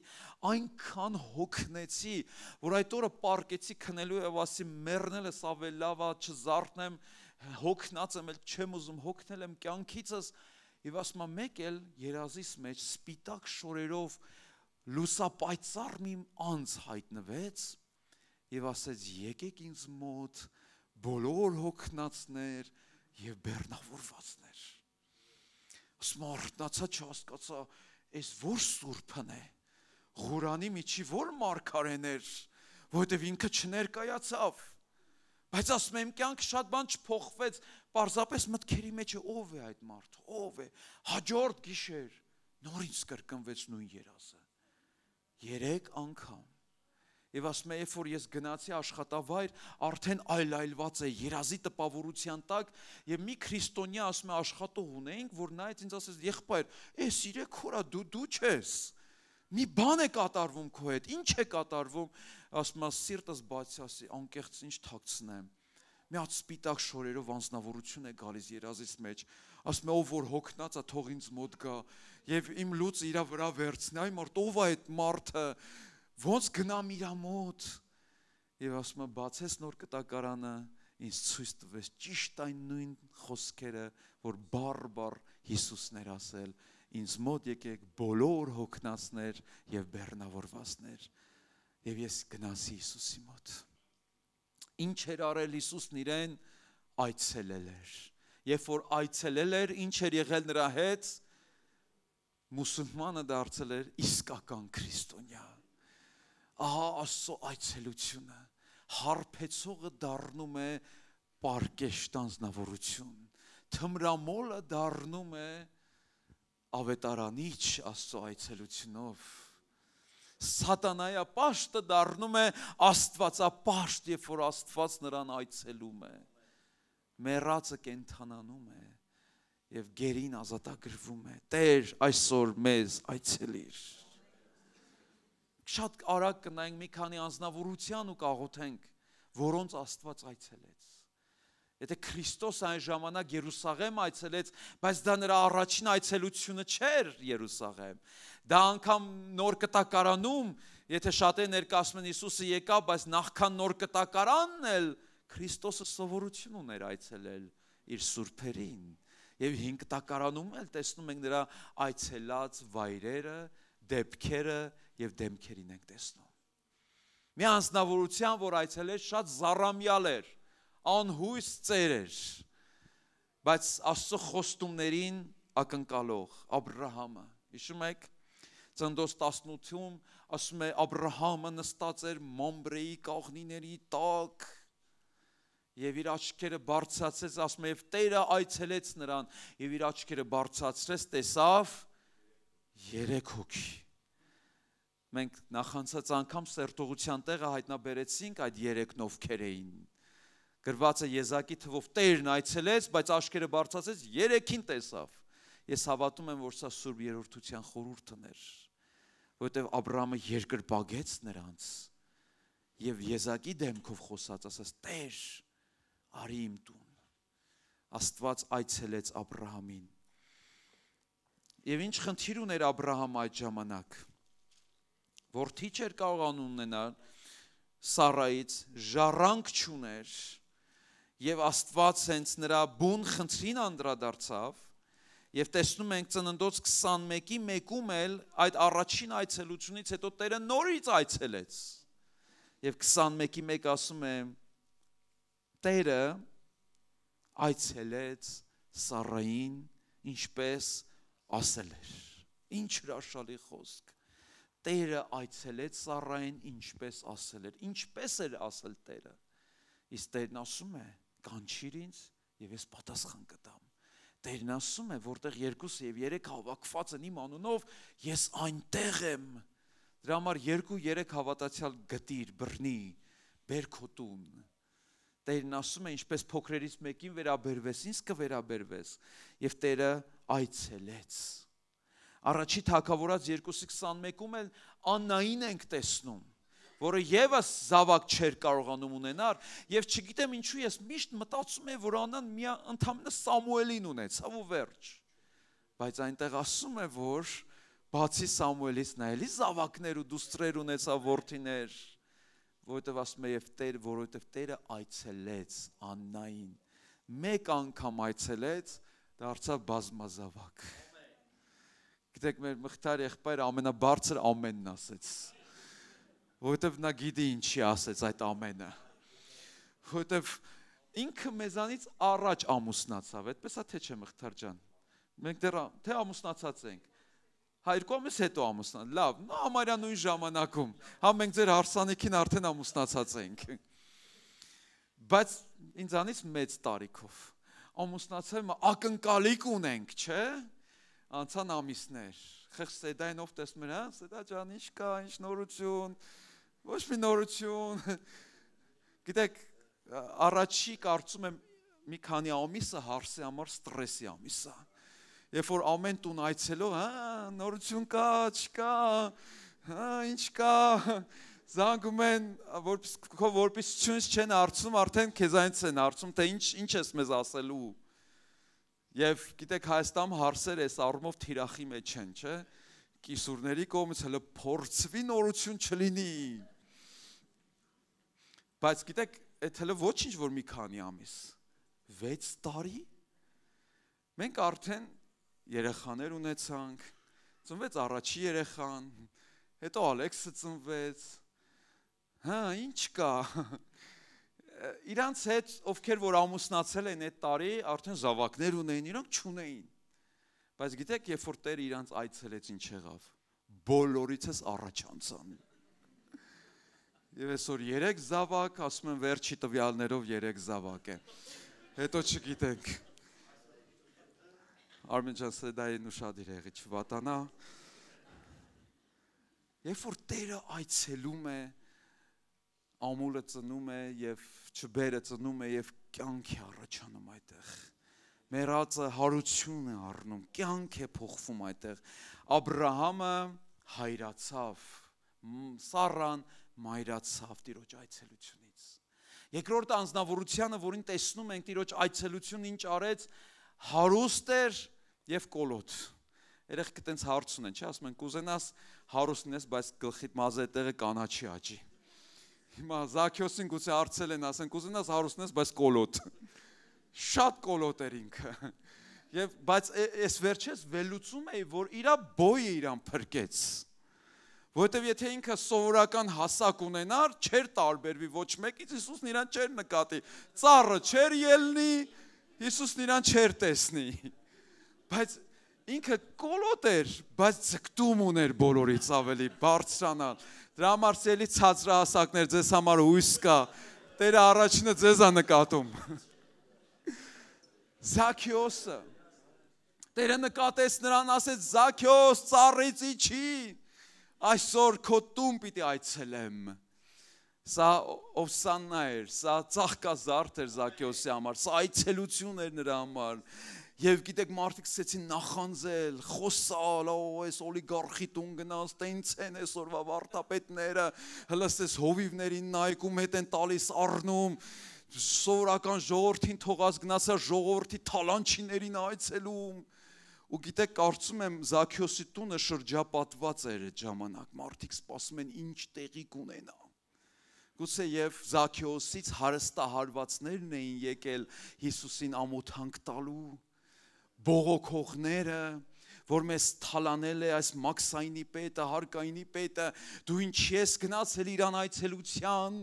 այնքան հոգնեցի, որ այդ օրը պարկեցի քնելու եւ ասի մեռնելս ավել լավ է, չզարթնեմ, հոգնած եմ, էլ չեմ ուզում հոգնել եմ կյանքիցս եւ ասում եմ մեկ էլ երազիս մեջ սպիտակ շորերով լուսապայծառ մի անձ հայտնվեց եւ ասեց եկեք ինձ մոտ բոլոր հոգնածներ եւ բեռնավորվածներ սմարտնացա չհասկացա, այս որ սուրբն է։ Ղուրանի միջի որ մարգարեներ, որովհետև ինքը չներկայացավ։ Բայց ասում եմ, կյանքը շատ բան չփոխվեց, պարզապես մտքերի մեջ է ով է այդ մարդը, ով է։ Հաջորդ գիշեր նորից կրկնվեց նույն երազը։ 3 անգամ Եվ ասում է, երբ որ ես գնացի աշխատավայր, արդեն այլայլված է երազի տպավորության տակ, եւ մի քրիստոնյա ասում է աշխատող ունեինք, որ նայեց ինձ ասեց, եղբայր, էս իրե քորա դու դու չես։ Մի բան է կատարվում քո հետ, ինչ է կատարվում, ասում է, սիրտս բացի ասի, անկեղծ ինչ թաքցնեմ մի հատ սպիտակ շորերով անznավորություն է գալիս երազից մեջ ասում է ով որ հոգնած է թող ինձ մոտ գա եւ իմ լուծը իրա վրա վերցնի այ մարդ ով է այդ մարդը ոնց գնամ իրա մոտ եւ ասում է բացես նոր կտակարանը ինձ ցույց տվեց ճիշտ այն նույն խոսքերը որ բար-բար Հիսուսն էր ասել. Ինձ մոտ եկեք բոլոր հոգնածներ եւ բեռնավորվածներ եւ ես գնացի Հիսուսի մոտ ինչ էր արել Հիսուսն իրեն այցելել էր երբ որ այցելել էր ինչ էր եղել նրա հետ մուսուլմանը դարձել էր իսկական քրիստոնյա ահա Աստծո այցելությունը հարբեցողը դառնում է պարկեշտանձնավորություն թմրամոլը դառնում է ավետարանիչ Աստծո այցելությունով սատանայա պաշտը դառնում է աստվածապաշտ երբ որ աստված նրան այցելում է մեռածը կենթանանում է եւ գերին ազատագրվում է Տեր այսօր մեզ այցելիր շատ արագ կնայենք մի քանի անznավորության ու կաղոթենք, որոնց Աստված այցելեց։ Եթե Քրիստոս այն ժամանակ Երուսաղեմ այցելեց, բայց դա նրա առաջին այցելությունը չէր Երուսաղեմ։ Դա անգամ նոր կտակարանում, եթե շատերը ներկայացնում են Հիսուսը եկավ, բայց նախքան նոր կտակարանն էլ Քրիստոսը սովորություն ուներ այցելել իր սուրբերին։ Եվ 5 տակարանում էլ տեսնում ենք նրա այցելած վայրերը, դեպքերը եւ դեմքերին ենք տեսնում։ Մի անznավորության, որ այցելեց շատ զառամյալ էր, անհույս ծեր էր, բայց Աստծո խոստումներին ակնկալող Աբրահամը։ Հիշում եք Ծննդոս 18-ում ասում է Աբրահամը նստած էր Մոմբրեի կողնիների տակ եւ իր աչքերը բարձրացրեց ասում է եւ Տերը այցելեց նրան եւ իր աչքերը բարձրացրեց տեսավ երեք հոգի Մենք նախանցած անգամ սերտողության տեղը հայտնաբերեցինք այդ երեք նովքեր էին։ Գրված է Եզակի թվով Տերն այցելեց, բայց աչքերը բարձրացրեց, երեքին տեսավ։ Ես հավատում եմ, որ սա Սուրբ Երրորդության խորհուրդն էր, որովհետև Աբրամը երկրպագեց նրանց եւ Եզակի դեմքով խոսած ասաց. «Տեր, արի իմ տուն»։ Աստված այցելեց Աբրահամին։ Եվ ինչ խնդիր ուներ Աբրահամ այդ ժամանակ որդի չէր կարողանում ունենալ Սարայից ժառանգ չուներ եւ Աստված հենց նրա բուն խնդրին անդրադարձավ եւ տեսնում ենք ծննդոց 21-ի մեկում էլ այդ առաջին այցելությունից հետո Տերը նորից այցելեց եւ 21-ի մեկ ասում է Տերը այցելեց Սարային ինչպես ասել էր ինչ հրաշալի խոսք Տերը այցելեց Սարային ինչպես ասել էր։ Ինչպես էր ասել Տերը։ Իսկ Տերն ասում է. «Կանչիր ինձ եւ ես պատասխան կտամ»։ Տերն ասում է, որտեղ երկուս եւ երեք հավաքված են իմ անունով, ես այնտեղ եմ։ Դրա համար 2-3 հավատացյալ գտիր, բռնի, բեր քո տուն։ Տերն ասում է, ինչպես փոքրերից մեկին վերաբերվես, ինձ կվերաբերվես։ Եվ Տերը այցելեց Առաջի թակավորած 2:21-ում էլ Աննային ենք տեսնում, որը եւս զավակ չէր կարողանում ունենալ, եւ չգիտեմ ինչու ես միշտ մտածում եմ, որ Աննան մի անդամն Սամուելին ունեցավ ու վերջ։ Բայց այնտեղ ասում է, որ բացի Սամուելից նա էլի զավակներ ու դուստրեր ունեցավ որդիներ, որովհետեւ ասում է եւ Տեր, որովհետեւ Տերը այցելեց Աննային։ Մեկ անգամ այցելեց, դարձավ բազմազավակ։ դա Գիտեք, մեր մխտար եղբայրը ամենաբարձր ամենն ասեց։ Որովհետև նա գիտի ինչի ասեց այդ ամենը։ Որովհետև ինքը մեզանից առաջ ամուսնացավ, այդպես է թե չէ մխտար ջան։ Մենք դեռ թե ամուսնացած ենք։ Հայրկու ամիս հետո ամուսնան։ Լավ, նո համարյա նույն ժամանակում։ Հա մենք ձեր հարսանիքին արդեն ամուսնացած ենք։ Բայց ինձանից մեծ տարիքով ամուսնացել ակնկալիք ունենք, չէ՞։ Անցան ամիսներ։ Խեղ Սեդայնով տեսնում եմ, հա, Սեդա ջան, ինչ կա, ինչ նորություն։ Ոչ մի նորություն։ Գիտեք, առաջի կարծում եմ մի քանի ամիսը հարսի համար ստրեսի ամիս է։ Երբ որ ամեն տուն այցելով, հա, նորություն կա, չկա, հա, ինչ կա, զանգում են, որպես քո որպես ճունց չեն արցում, արդեն քեզանից են արցում, թե ինչ ինչ ես մեզ ասելու։ Եվ գիտեք Հայաստանում հարսեր էս առումով թիրախի մեջ են, չէ՞։ Կիսուրների կողմից հələ փորձվի նորություն չլինի։ Բայց գիտեք, այդ հələ ոչինչ որ մի քանի ամիս 6 տարի մենք արդեն երեխաներ ունեցանք, ծնվեց առաջի երեխան, հետո Ալեքսը ծնվեց։ Հա, ինչ կա։ Իրանց հետ ովքեր որ ամուսնացել են այդ տարի, արդեն զավակներ ունեին, իրանք չունեին։ Բայց գիտեք, երբ որ Տերը իրանց այցելեց ինչ եղավ, բոլորիցս առաջ անցան։ Եվ այսօր 3 զավակ, ասում են վերջի տվյալներով 3 զավակ է։ Հետո չգիտենք Արմեն ջան, սեդային ուշադիր եղի չվատանա։ Երբ որ Տերը այցելում է, ամուլը ծնում է եւ չբերը ծնում է եւ կյանքի առաջանում այդտեղ։ Մերածը հարություն է առնում, կյանք է փոխվում այդտեղ։ Աբ รา համը հայրացավ, Սառան մայրացավ Տիրոջ այցելությունից։ Երկրորդ անznավորությունը, որին տեսնում ենք Տիրոջ այցելությունը ինչ արեց, հարուստ էր եւ կոլոտ։ Երեք կտենց հարց ունեն, չէ՞, ասում են կուզենաս հարուստնես, բայց գլխիդ մազետեղը կանաչի աճի։ Հիմա Զաքյոսին գուցե հարցել են, ասեն կուզենաս հարուստնես, բայց կոլոտ։ Շատ կոլոտ էր ինքը։ Եվ բայց այս վերջես վերլուծում էի, որ իրա բոյը իրան փրկեց։ Որովհետև եթե ինքը սովորական հասակ ունենար, չէր տարբերվի ոչ մեկից, Հիսուսն իրան չէր նկատի։ Ծառը չէր ելնի, Հիսուսն իրան չէր տեսնի բայց ինքը կոլոտ էր, բայց ձգտում ուներ բոլորից ավելի բարձրանալ։ Դրա համար ցելի ցածրահասակներ ձեզ համար հույս կա։ Տերը առաջինը ձեզ է նկատում։ Զաքիոսը Տերը նկատեց նրան, ասեց Զաքիոս, ծառից իջի։ Այսօր քո տուն պիտի այցելեմ։ Սա ովսաննա էր, սա ծաղկազարդ էր Զաքիոսի համար, սա այցելություն էր նրա համար Եվ գիտեք մարդիկ սկսեցին նախանձել, խոսալ, օ, այս օլիգարխի տուն գնաց, տենց են այսօրվա վարտապետները, հլստես հովիվներին նայքում հետ են տալիս առնում, սովորական ժողովրդին թողած գնացա ժողովրդի թալանչիներին այցելում։ Ու գիտեք, կարծում եմ Զաքիոսի տունը շրջապատված էր այդ ժամանակ, մարդիկ սպասում են ինչ տեղի կունենա գուցե եւ Զաքիոսից հարստահարվածներն էին եկել Հիսուսին ամոթանք տալու բողոքողները, որ մեզ թալանել է այս մաքսայինի պետը, հարկայինի պետը, դու ինչի ես գնացել իրան այցելության,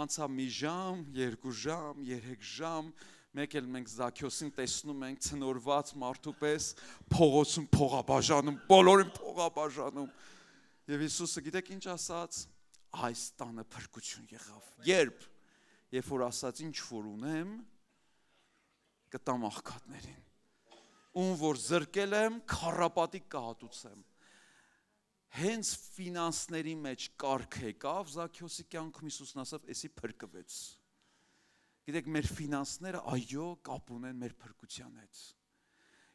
անցավ մի ժամ, երկու ժամ, երեք ժամ, մեկ էլ մենք Զաքյոսին տեսնում ենք ցնորված մարդու պես փողոցում փողաբաժանում, բոլորին փողաբաժանում։ Եվ Հիսուսը գիտեք ինչ ասաց։ Այս տանը փրկություն եղավ։ Երբ երբ որ ասաց ինչ որ ունեմ, կտամ աղքատներին ում որ զրկել եմ, քարապատիկ կհատուցեմ։ Հենց ֆինանսների մեջ կարգ եկավ Զաքյոսի կյանքում Հիսուսն ասավ, «Էսի փրկվեց»։ Գիտեք, մեր ֆինանսները այո, կապ ունեն մեր փրկության հետ։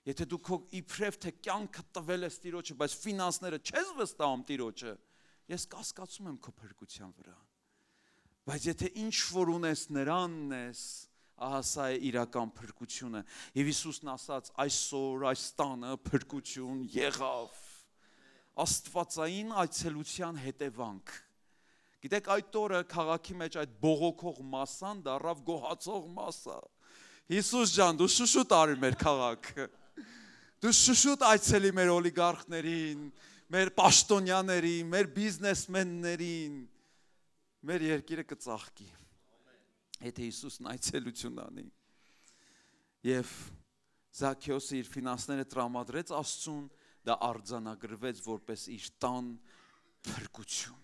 Եթե դու քո իբրև թե կյանքը տվել ես Տիրոջը, բայց ֆինանսները չես վստահում Տիրոջը, ես կասկածում եմ քո փրկության վրա։ Բայց եթե ինչ որ ունես նրանն ես, ահա սա է իրական փրկությունը եւ Հիսուսն ասաց այսօր այս տանը փրկություն եղավ աստվածային այցելության հետևանք գիտեք այդ օրը քաղաքի մեջ այդ բողոքող մասան դարավ գոհացող մասը Հիսուս ջան դու շուշուտ արի մեր քաղաքը դու շուշուտ այցելի մեր օլիգարխներին մեր պաշտոնյաներին մեր բիզնեսմեններին մեր երկիրը կծաղկի եթե Հիսուսն այցելություն անի։ Եվ Զաքեոսը իր ֆինանսները տրամադրեց Աստծուն, դա արձանագրվեց որպես իր տան փրկություն։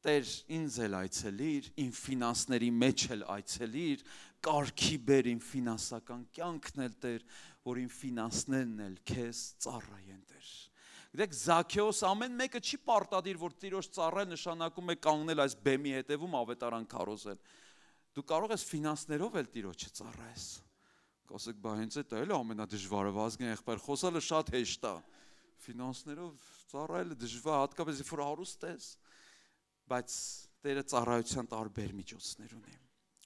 Տեր ինձ էլ այցելիր, իմ ֆինանսների մեջ էլ այցելիր, կարգի բեր իմ ֆինանսական կյանքն էլ Տեր, որ իմ ֆինանսներն էլ քեզ ծառայեն Տեր։ Գիտեք Զաքեոս ամեն մեկը չի պարտադիր որ Տիրոջ ծառայել նշանակում է կանգնել այս բեմի հետևում ավետարան քարոզել։ Դու կարող ես ֆինանսներով էլ Տիրոջը ծառայես։ Կասեք, բա հենց դա էլ ամենադժվարը վազգեն եղբայր խոսալը շատ հեշտ է։ Ֆինանսներով ծառայելը դժվար, հատկապես երբ որ հարուստ ես բայց Տերը ծառայության տարբեր միջոցներ ունի։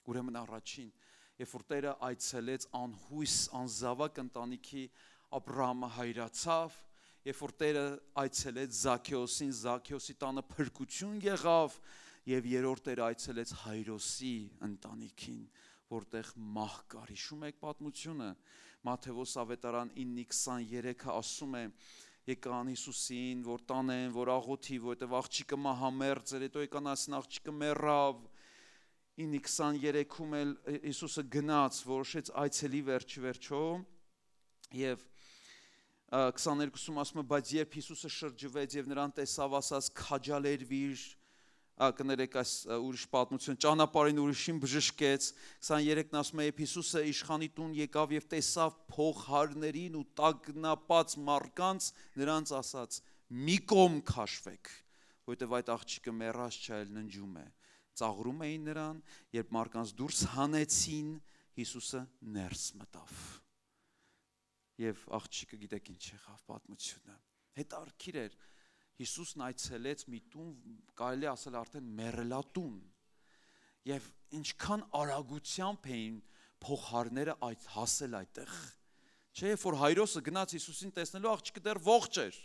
Ուրեմն առաջին, երբ որ Տերը այցելեց անհույս, անզավակ ընտանիքի Աբրահամը հայրացավ, երբ որ Տերը այցելեց Զաքեոսին, Զաքեոսի տանը փրկություն եղավ, եւ երրորդ Տերը այցելեց Հայրոսի ընտանիքին, որտեղ մահ կար։ Հիշում եք պատմությունը։ Մատթեոս ավետարան 9:23-ը ասում է եկան Հիսուսին, որ տանեն, որ աղոթի, որովհետև աղջիկը մահամերձ էր, հետո եկան ասին աղջիկը մեռավ։ 9:23-ում էլ Հիսուսը գնաց, որոշեց այցելի վերջի վերջո եւ 22-ում ասում է, բայց երբ Հիսուսը շրջվեց եւ նրան տեսավ, ասաց քաջալերվիր, կներեք այս ուրիշ պատմություն ճանապարհին ուրիշին բժշկեց 23-ն ասում է երբ Հիսուսը իշխանի տուն եկավ եւ տեսավ փողհարներին ու տագնապած մարկանց նրանց ասաց մի կողմ քաշվեք որովհետեւ այդ աղջիկը մեռած չէ այլ ննջում է ծաղրում էին նրան երբ մարկանց դուրս հանեցին Հիսուսը ներս մտավ եւ աղջիկը գիտեք ինչ եղավ պատմությունը հետարքիր էր Հիսուսն այցելեց մի տուն, կարելի ասել արդեն մերելատուն։ Եվ ինչքան արագությամբ էին փոխարները այդ հասել այդտեղ։ Չէ, երբ որ Հայրոսը գնաց Հիսուսին տեսնելու աղջիկը դեռ ողջ էր։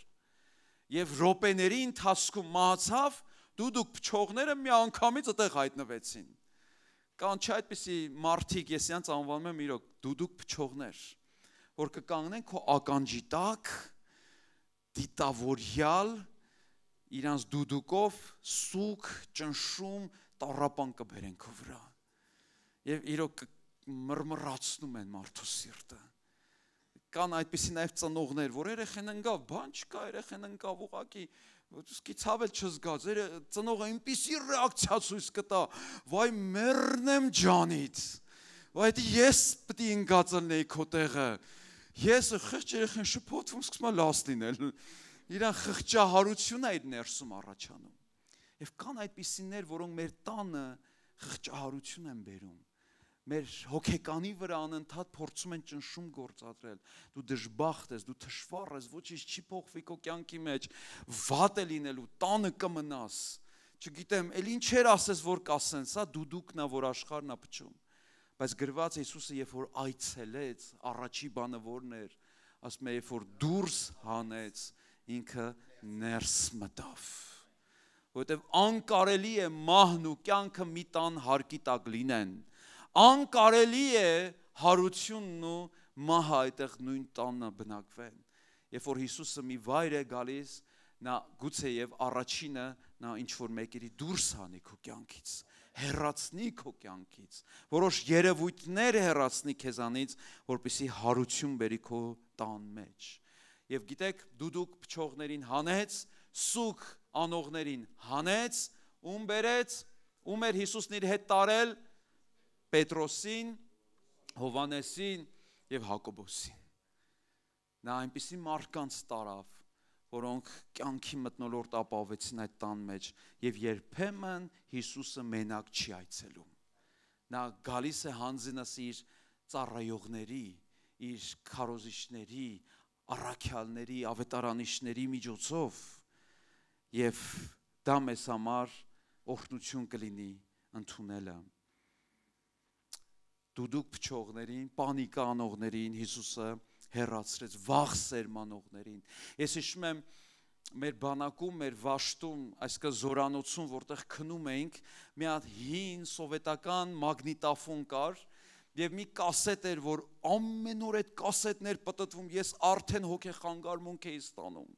Եւ րոպեների ընթացքում մահացավ, դուդուկ փչողները մի անգամից այդտեղ հայտնվեցին։ Կան չէ այդպիսի մարդիկ, ես յանց անվանում եմ իրոք դուդուկ փչողներ, որ կկանգնեն քո ականջի տակ դիտավորյալ իրանց դուդուկով սուկ, ճնշում, տառապան կբերեն քո վրա։ Եվ իրոք մռմռացնում են մարդու սիրտը։ Կան այդպիսի նաև ծնողներ, որ երեխեն ընկավ, բան չկա, երեխեն ընկավ ուղակի Ոսկի ցավել չզգաց, էր ծնողը այնպիսի ռեակցիա ցույց կտա, վայ մեռնեմ ջանից։ Վայ դի ես պետք է ընկածնեի քո տեղը։ Ես խղճ երեխեն շփոթվում սկսում է լաս լինել իրան խղճահարություն է այդ ներսում առաջանում։ Եվ կան այդպիսիներ, որոնք մեր տանը խղճահարություն են բերում մեր հոգեկանի վրա անընդհատ փորձում են ճնշում գործադրել։ Դու դժբախտ ես, դու թշվառ ես, ոչինչ չի փոխվի քո կյանքի մեջ, վատ է լինելու, տանը կմնաս։ Չգիտեմ, ել ինչեր ասես, որ կասեն, սա դուդուկն է, որ աշխարհն է փչում։ Բայց գրված Հիսուսը, երբ որ այցելեց, առաջի բանը որն էր, ասում է, երբ որ դուրս հանեց, ինքը ներս մտավ որովհետև անկարելի է մահն ու կյանքը մի տան հարկի տակ լինեն անկարելի է հարությունն ու մահը այդտեղ նույն տանը բնակվեն երբ որ Հիսուսը մի վայր է գալիս նա գուցե եւ առաջինը նա ինչ որ մեկերի դուրս հանի քո կյանքից հերացնի քո կյանքից որոշ երևույթներ հերացնի քեզանից որպեսի հարություն բերի քո տան մեջ եւ գիտեք դուդուկ փչողներին հանեց, սուկ անողներին հանեց, ում բերեց, ում էր Հիսուսն իր հետ տարել Պետրոսին, Հովանեսին եւ Հակոբոսին։ Նա այնպիսի մարկանց տարավ, որոնք կյանքի մտնոլորտ ապավեցին այդ տան մեջ եւ երբեմն Հիսուսը մենակ չի այցելում։ Նա գալիս է հանձնս իր ծառայողների, իր քարոզիչների, առաքյալների, ավետարանիչների միջոցով եւ դա մեզ համար օրհնություն կլինի ընդունելը դուդուկ փչողներին, պանիկա անողներին Հիսուսը հերացրեց վախ սերմանողներին։ Ես հիշում եմ մեր բանակում, մեր վաշտում, այսինքն զորանոցում, որտեղ քնում էինք, մի հատ հին սովետական մագնիտոֆոն կար, եւ մի կասետ էր, որ ամեն օր այդ կասետներ պատտվում, ես արդեն հոգեխանգարմունք էի ստանում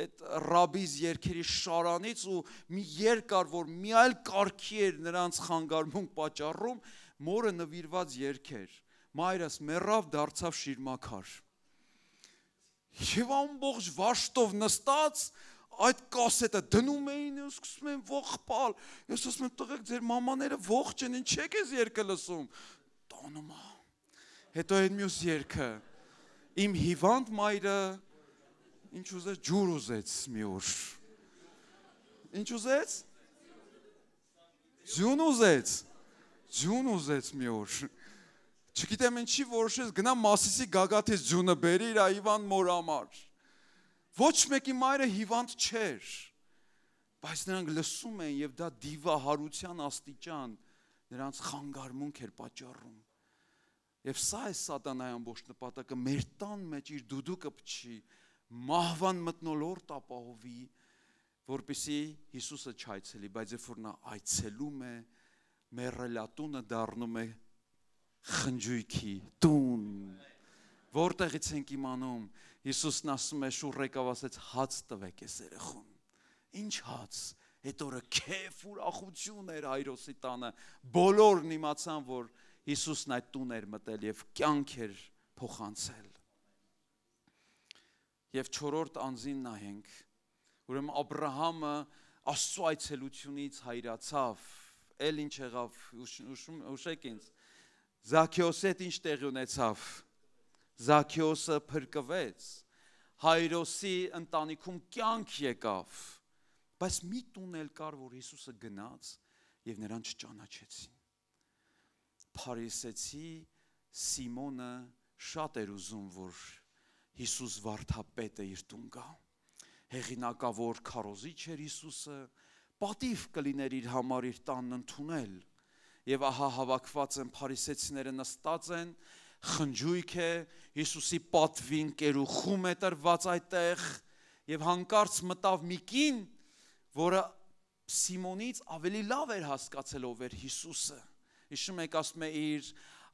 այդ ռաբիզ երկերի շարանից ու մի երկար որ մի այլ կարքի էր նրանց խանգարմունք պատճառում մորը նվիրված երկեր մայրս մեռավ դարձավ շիրմակար Եվ ամբողջ վաշտով նստած այդ կասետը դնում էին ու սկսում են ողբալ։ Ես ասում եմ տղեկ ձեր մամաները ողջ են, ինչ եք ես երկը լսում։ Տանում է։ Հետո այդ մյուս երկը իմ հիվանդ մայրը ինչ ուզեց ջուր ուզեց մի օր։ Ինչ ուզեց։ Ջուն ուզեց։ Ջուն ուզեց մի օր։ Չգիտեմ ինչի որոշեց գնա Մասիսի գագաթից ջունը բերի իր հիվանդ մոր համար։ Ոչ մեկի մայրը հիվանդ չէր։ Բայց նրանք լսում են եւ դա դիվահարության աստիճան նրանց խանգարմունք էր պատճառում։ Եվ սա է սատանայի ամբողջ նպատակը մեր տան մեջ իր դուդուկը փչի, մահվան մտնոլորտ ապահովի, որպիսի Հիսուսը չայցելի, բայց երբ որ նա այցելում է, մեռելատունը դառնում է խնջույքի տուն։ Որտեղից ենք իմանում։ Հիսուսն ասում է շուրեկավ ասեց հաց տվեք ես երեխուն։ Ինչ հաց։ Այդ օրը քեֆ ուրախություն էր հայրոսի տանը։ Բոլորն իմացան, որ Հիսուսն այդ տուն էր մտել եւ կյանք էր փոխանցել։ Եւ 4-րդ անձին նայենք։ Ուրեմն Աբ รา համը Աստծո այցելությունից հայրացավ։ Էլ ինչ եղավ, ուշեք ինձ Զաքեոսի հետ ինչ տեղի ունեցավ։ Զաքեոսը փրկվեց։ Հայրոսի ընտանիքում կյանք եկավ։ Բայց մի տուն էլ կար, որ Հիսուսը գնաց եւ նրան չճանաչեցին։ Փարիսեցի Սիմոնը շատ էր ուզում, որ Հիսուս վարդապետը իր տուն գա։ Հեղինակավոր քարոզիչ էր Հիսուսը, պատիվ կլիներ իր համար իր տանն ընդունել եւ ահա հավաքված են փարիսեցիները նստած են խնջույք է Հիսուսի պատվին կերուխում է տրված այդտեղ եւ հանկարծ մտավ մի կին որը Սիմոնից ավելի լավ էր հասկացել ով էր Հիսուսը հիշում եք ասում է իր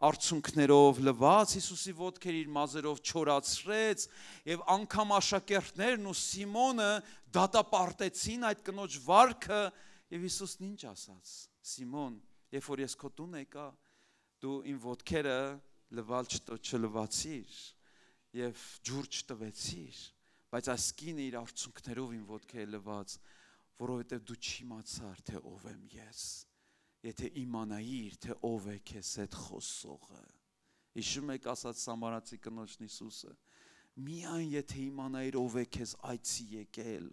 արցունքներով լված Հիսուսի ոտքեր իր մազերով չորացրեց եւ անգամ աշակերտներն ու Սիմոնը դատապարտեցին այդ կնոջ վարքը եւ Հիսուսն ինչ ասաց Սիմոն երբ որ ես քո տուն եկա, դու իմ ոտքերը լվալ չլվացիր եւ ջուր չտվեցիր, բայց այս կինը իր արցունքներով իմ ոտքերը լված, որովհետեւ դու չիմացար թե ով եմ ես։ Եթե իմանայիր թե ով է քեզ այդ խոսողը։ Հիշում եք ասած Սամարացի կնոջն Հիսուսը։ Միայն եթե իմանայիր ով է քեզ այցի եկել,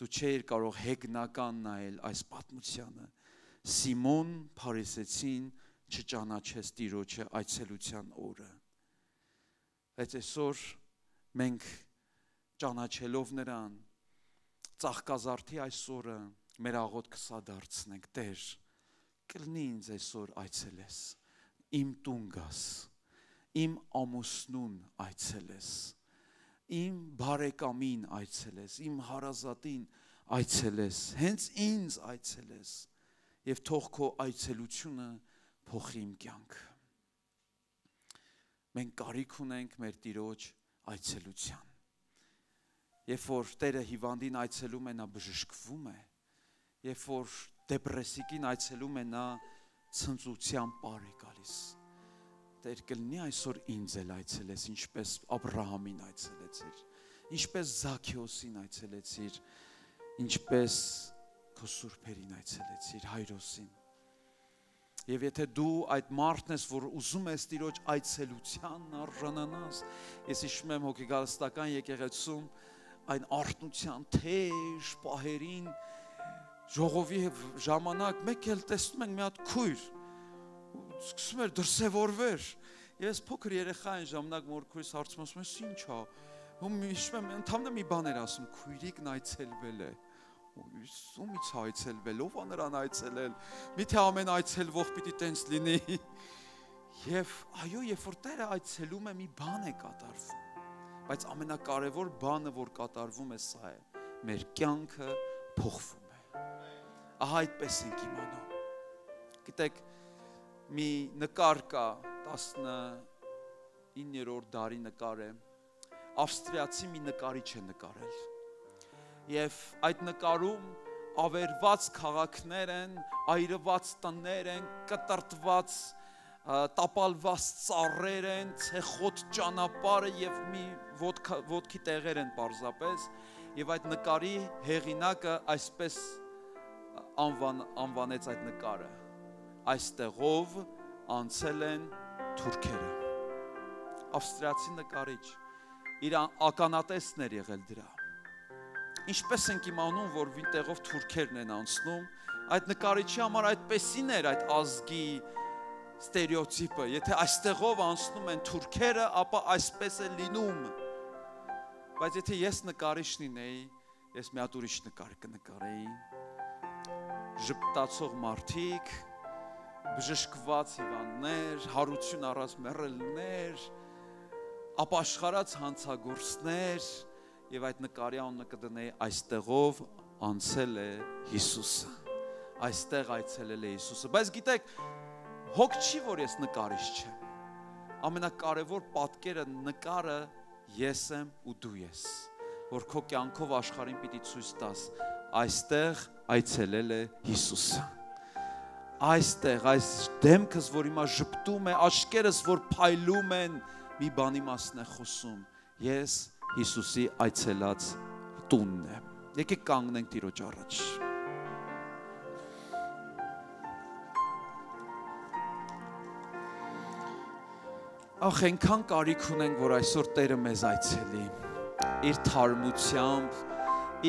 դու չէիր կարող հեգնական նայել այս պատմությանը Սիմոն Փարիսեցին չճանաչեց Տիրոջը այցելության օրը։ Բայց այսօր մենք ճանաչելով նրան ծաղկազարդի այսօրը մեր աղոտ կսադարձնենք Տեր կլինի ինձ այսօր այցելես իմ տուն գաս իմ ամուսնուն այցելես իմ բարեկամին այցելես իմ հարազատին այցելես հենց ինձ այցելես եւ թող քո այցելությունը փոխի իմ կյանքը։ Մենք կարիք ունենք մեր Տիրոջ այցելության։ Երբ որ Տերը հիվանդին այցելում է, նա բժշկվում է։ Երբ որ դեպրեսիկին այցելում է, նա ցնծության պար է գալիս։ Տեր կլինի այսօր ինձ էլ այցելես, ինչպես Աբ รา համին այցելեցիր, ինչպես Զաքեոսին այցելեցիր, ինչպես քո սուրբերին այցելեցիր հայրոսին։ Եվ եթե դու այդ մարդն ես, որ ուզում ես Տիրոջ այցելության արժանանաս, ես հիշում եմ հոգեգալստական եկեղեցում այն արտնության թեժ պահերին ժողովի ժամանակ մեկ էլ տեսնում ենք մի հատ քույր սկսում էր դրսևորվեր ես փոքր երեխա այն ժամանակ որ քույրս հարցում ասում ես ի՞նչ է ու հիշում եմ ընդհանրապես մի բան էր ասում քույրիկն այցելվել է ումից այցելվել, ով է նրան այցելել։ Միթե ամեն այցելվող պիտի տենց լինի։ Եվ այո, երբ որ Տերը այցելում է, մի բան է կատարվում։ Բայց ամենակարևոր բանը, որ կատարվում է, սա է։ Մեր կյանքը փոխվում է։ Ահա այդպես ենք իմանում։ Գիտեք, մի նկար կա 19-րդ դարի նկար է։ Ավստրիացի մի նկարիչ է նկարել եւ այդ նկարում ավերված քաղաքներ են, այրված տներ են, կտրտված տապալված ծառեր են, ցեխոտ ճանապարհը եւ մի ոդկա ոդկի տեղեր են պարզապես եւ այդ նկարի հեղինակը այսպես անվան անվանեց այդ նկարը. Այստեղով անցել են թուրքերը ավստրիացի նկարիչ իր ականատեսն էր եղել դրա ինչպես ենք իմանում որ վինտեղով թուրքերն են անցնում այդ նկարիչի համար այդպեսին էր այդ ազգի ստերեոտիպը, եթե այստեղով անցնում են թուրքերը, ապա այսպես է լինում։ Բայց եթե ես նկարիչ լինեի, ես մի հատ ուրիշ նկար կնկարեի։ Ժպտացող մարդիկ, բժշկված հիվանդներ, հարություն առած մեռելներ, ապաշխարած հանցագործներ եւ այդ նկարի անունը կդնեի այստեղով անցել է Հիսուսը այստեղ այցելել է Հիսուսը բայց գիտեք հոգ չի, որ ես նկարիչ չեմ։ Ամենակարևոր պատկերը նկարը ես եմ ու դու ես, որ քո կյանքով աշխարհին պիտի ցույց տաս, այստեղ այցելել է Հիսուսը։ Այստեղ այս դեմքս, որ հիմա ճպտում է, աչքերս, որ փայլում են, մի բանի մասն է խոսում։ Ես Հիսուսի այցելած տունն եմ։ Եկեք կանգնենք Տիրոջ առաջ։ Ախ, այնքան կարիք ունենք, որ այսօր Տերը մեզ այցելի։ Իր թարմությամբ,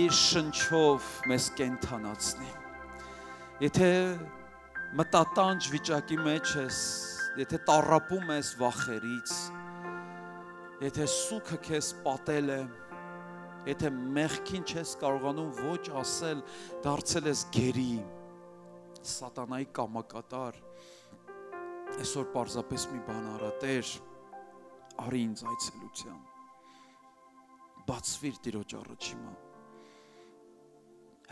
իր շնչով մեզ կենթանացնի։ Եթե մտատանջ վիճակի մեջ ես, եթե տարապում ես վախերից, եթե սուքը քեզ պատել է, եթե մեղքին չես կարողանում ոչ ասել, դարձել ես գերի, սատանայի կամակատար, այսօր պարզապես մի բան արա, Տեր, արի ինձ այցելության։ Բացվիր Տիրոջ առաջ հիմա։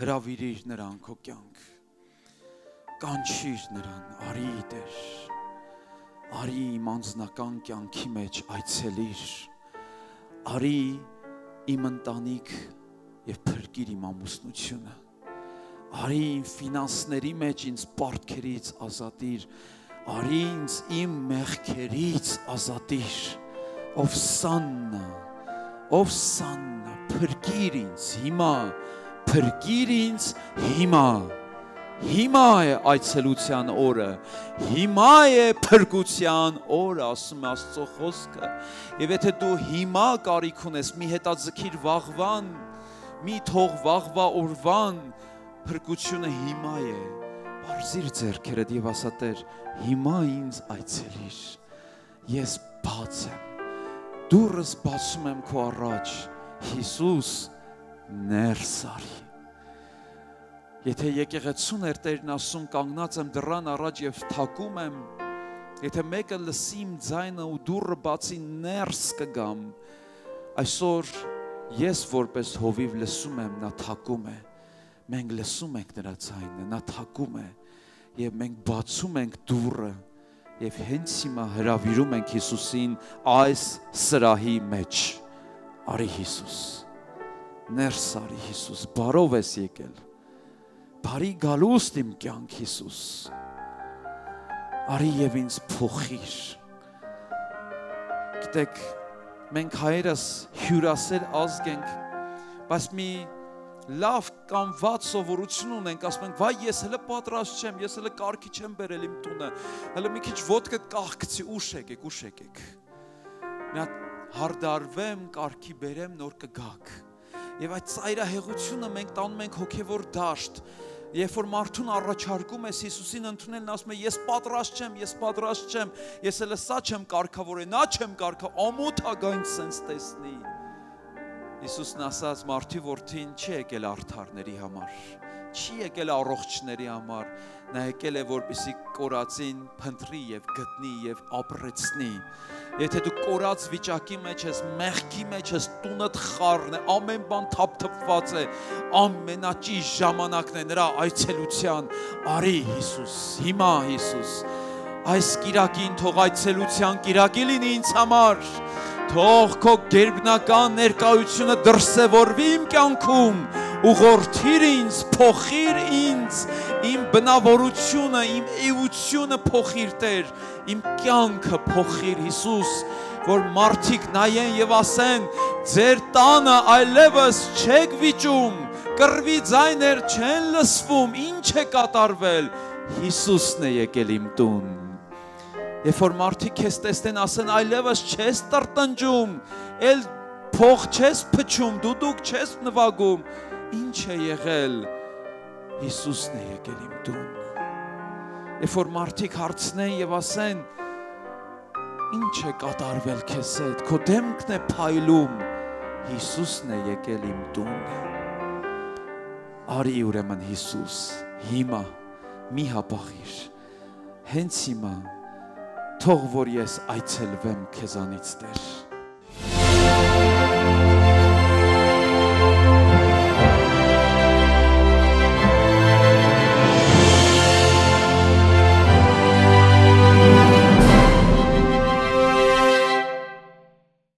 Հրավիրիր նրան քո կյանք։ Կանչիր նրան, արի Տեր։ Արի իմ անձնական կյանքի մեջ այցելիր։ Արի իմ ընտանիք եւ փրկիր իմ ամուսնությունը։ Արի իմ ֆինանսների մեջ ինձ պարտքերից ազատիր արի ինձ իմ մեղքերից ազատիր ով սաննա ով սաննա փրկիր ինձ հիմա փրկիր ինձ հիմա հիմա է այցելության օրը հիմա է փրկության օրը ասում է Աստծո խոսքը եւ եթե դու հիմա կարիք ունես մի հետաձգիր վաղվան մի թող վաղվա օրվան փրկությունը հիմա է Բարձիր ձեռքերդ եւ ասա Տեր, հիմա ինձ այցելիր։ Ես բաց եմ։ Դուրս բացում եմ քո առաջ։ Հիսուս ներս արի։ Եթե եկեղեցուն էր Տերն ասում կանգնած եմ դռան առաջ եւ թակում եմ, եթե մեկը լսի իմ ձայնը ու դուրը բացի ներս կգամ, այսօր ես որպես հովիվ լսում եմ, նա թակում է մենք լսում ենք նրա ցայնը, նա թակում է եւ մենք բացում ենք դուռը եւ հենց հիմա հրավիրում ենք Հիսուսին այս սրահի մեջ։ Արի Հիսուս։ Ներս արի Հիսուս, բարով ես եկել։ Բարի գալուստ իմ կյանք Հիսուս։ Արի եւ ինձ փոխիր։ Գիտեք, մենք հայերս հյուրասեր ազգ ենք, բայց մի լավ կամ վատ սովորություն ունենք, ասում ենք, վայ, ես հələ պատրաստ չեմ, ես հələ կարգի չեմ բերել իմ տունը։ Հələ մի քիչ ոդկը կաղկցի, ուշ եկեք, ուշ եկեք։ Մի հատ հարդարվեմ, կարգի բերեմ, նոր կգաք։ Եվ այդ ծայրահեղությունը մենք տանում ենք հոգևոր դաշտ, երբ որ մարդուն առաջարկում ես Հիսուսին ընդունելն ասում է ես պատրաստ չեմ, ես պատրաստ չեմ, ես հələ սա չեմ կարգավորել, նա չեմ կարգա, ամոթ ագայն սենց տեսնի։ Հիսուսն ասաց մարդի որդին չի եկել արթարների համար, չի եկել առողջների համար, նա եկել է որպեսի կորածին փնտրի եւ գտնի եւ ապրեցնի։ Եթե դու կորած վիճակի մեջ ես, մեղքի մեջ ես, տունդ խառն է, ամեն բան թափթփված է, ամենաճիշտ ժամանակն է նրա այցելության։ Արի Հիսուս, հիմա Հիսուս, այս Կիրակին թող այցելության Կիրակի լինի ինձ համար Թող քո գերբնական ներկայությունը դրսևորվի իմ կյանքում, ուղղորդիր ինձ, փոխիր ինձ, իմ բնավորությունը, իմ էությունը փոխիր Տեր, իմ կյանքը փոխիր Հիսուս, որ մարդիկ նայեն եւ ասեն, ձեր տանը այլևս չեք վիճում, կռվի ձայներ չեն լսվում, ինչ է կատարվել։ Հիսուսն է եկել իմ տուն։ Երբ որ մարդիկ քեզ տեսնեն, ասեն այլևս չես տրտնջում, ել փող չես փչում, դու դուք չես նվագում, ինչ է եղել։ Հիսուսն է եկել իմ տուն։ Երբ որ մարդիկ հարցնեն եւ ասեն, ինչ է կատարվել քեզ հետ, քո դեմքն է փայլում, Հիսուսն է եկել իմ տուն։ Արի ուրեմն Հիսուս, հիմա մի հապաղիր։ Հենց հիմա թող որ ես այցելվեմ քեզանից Տեր։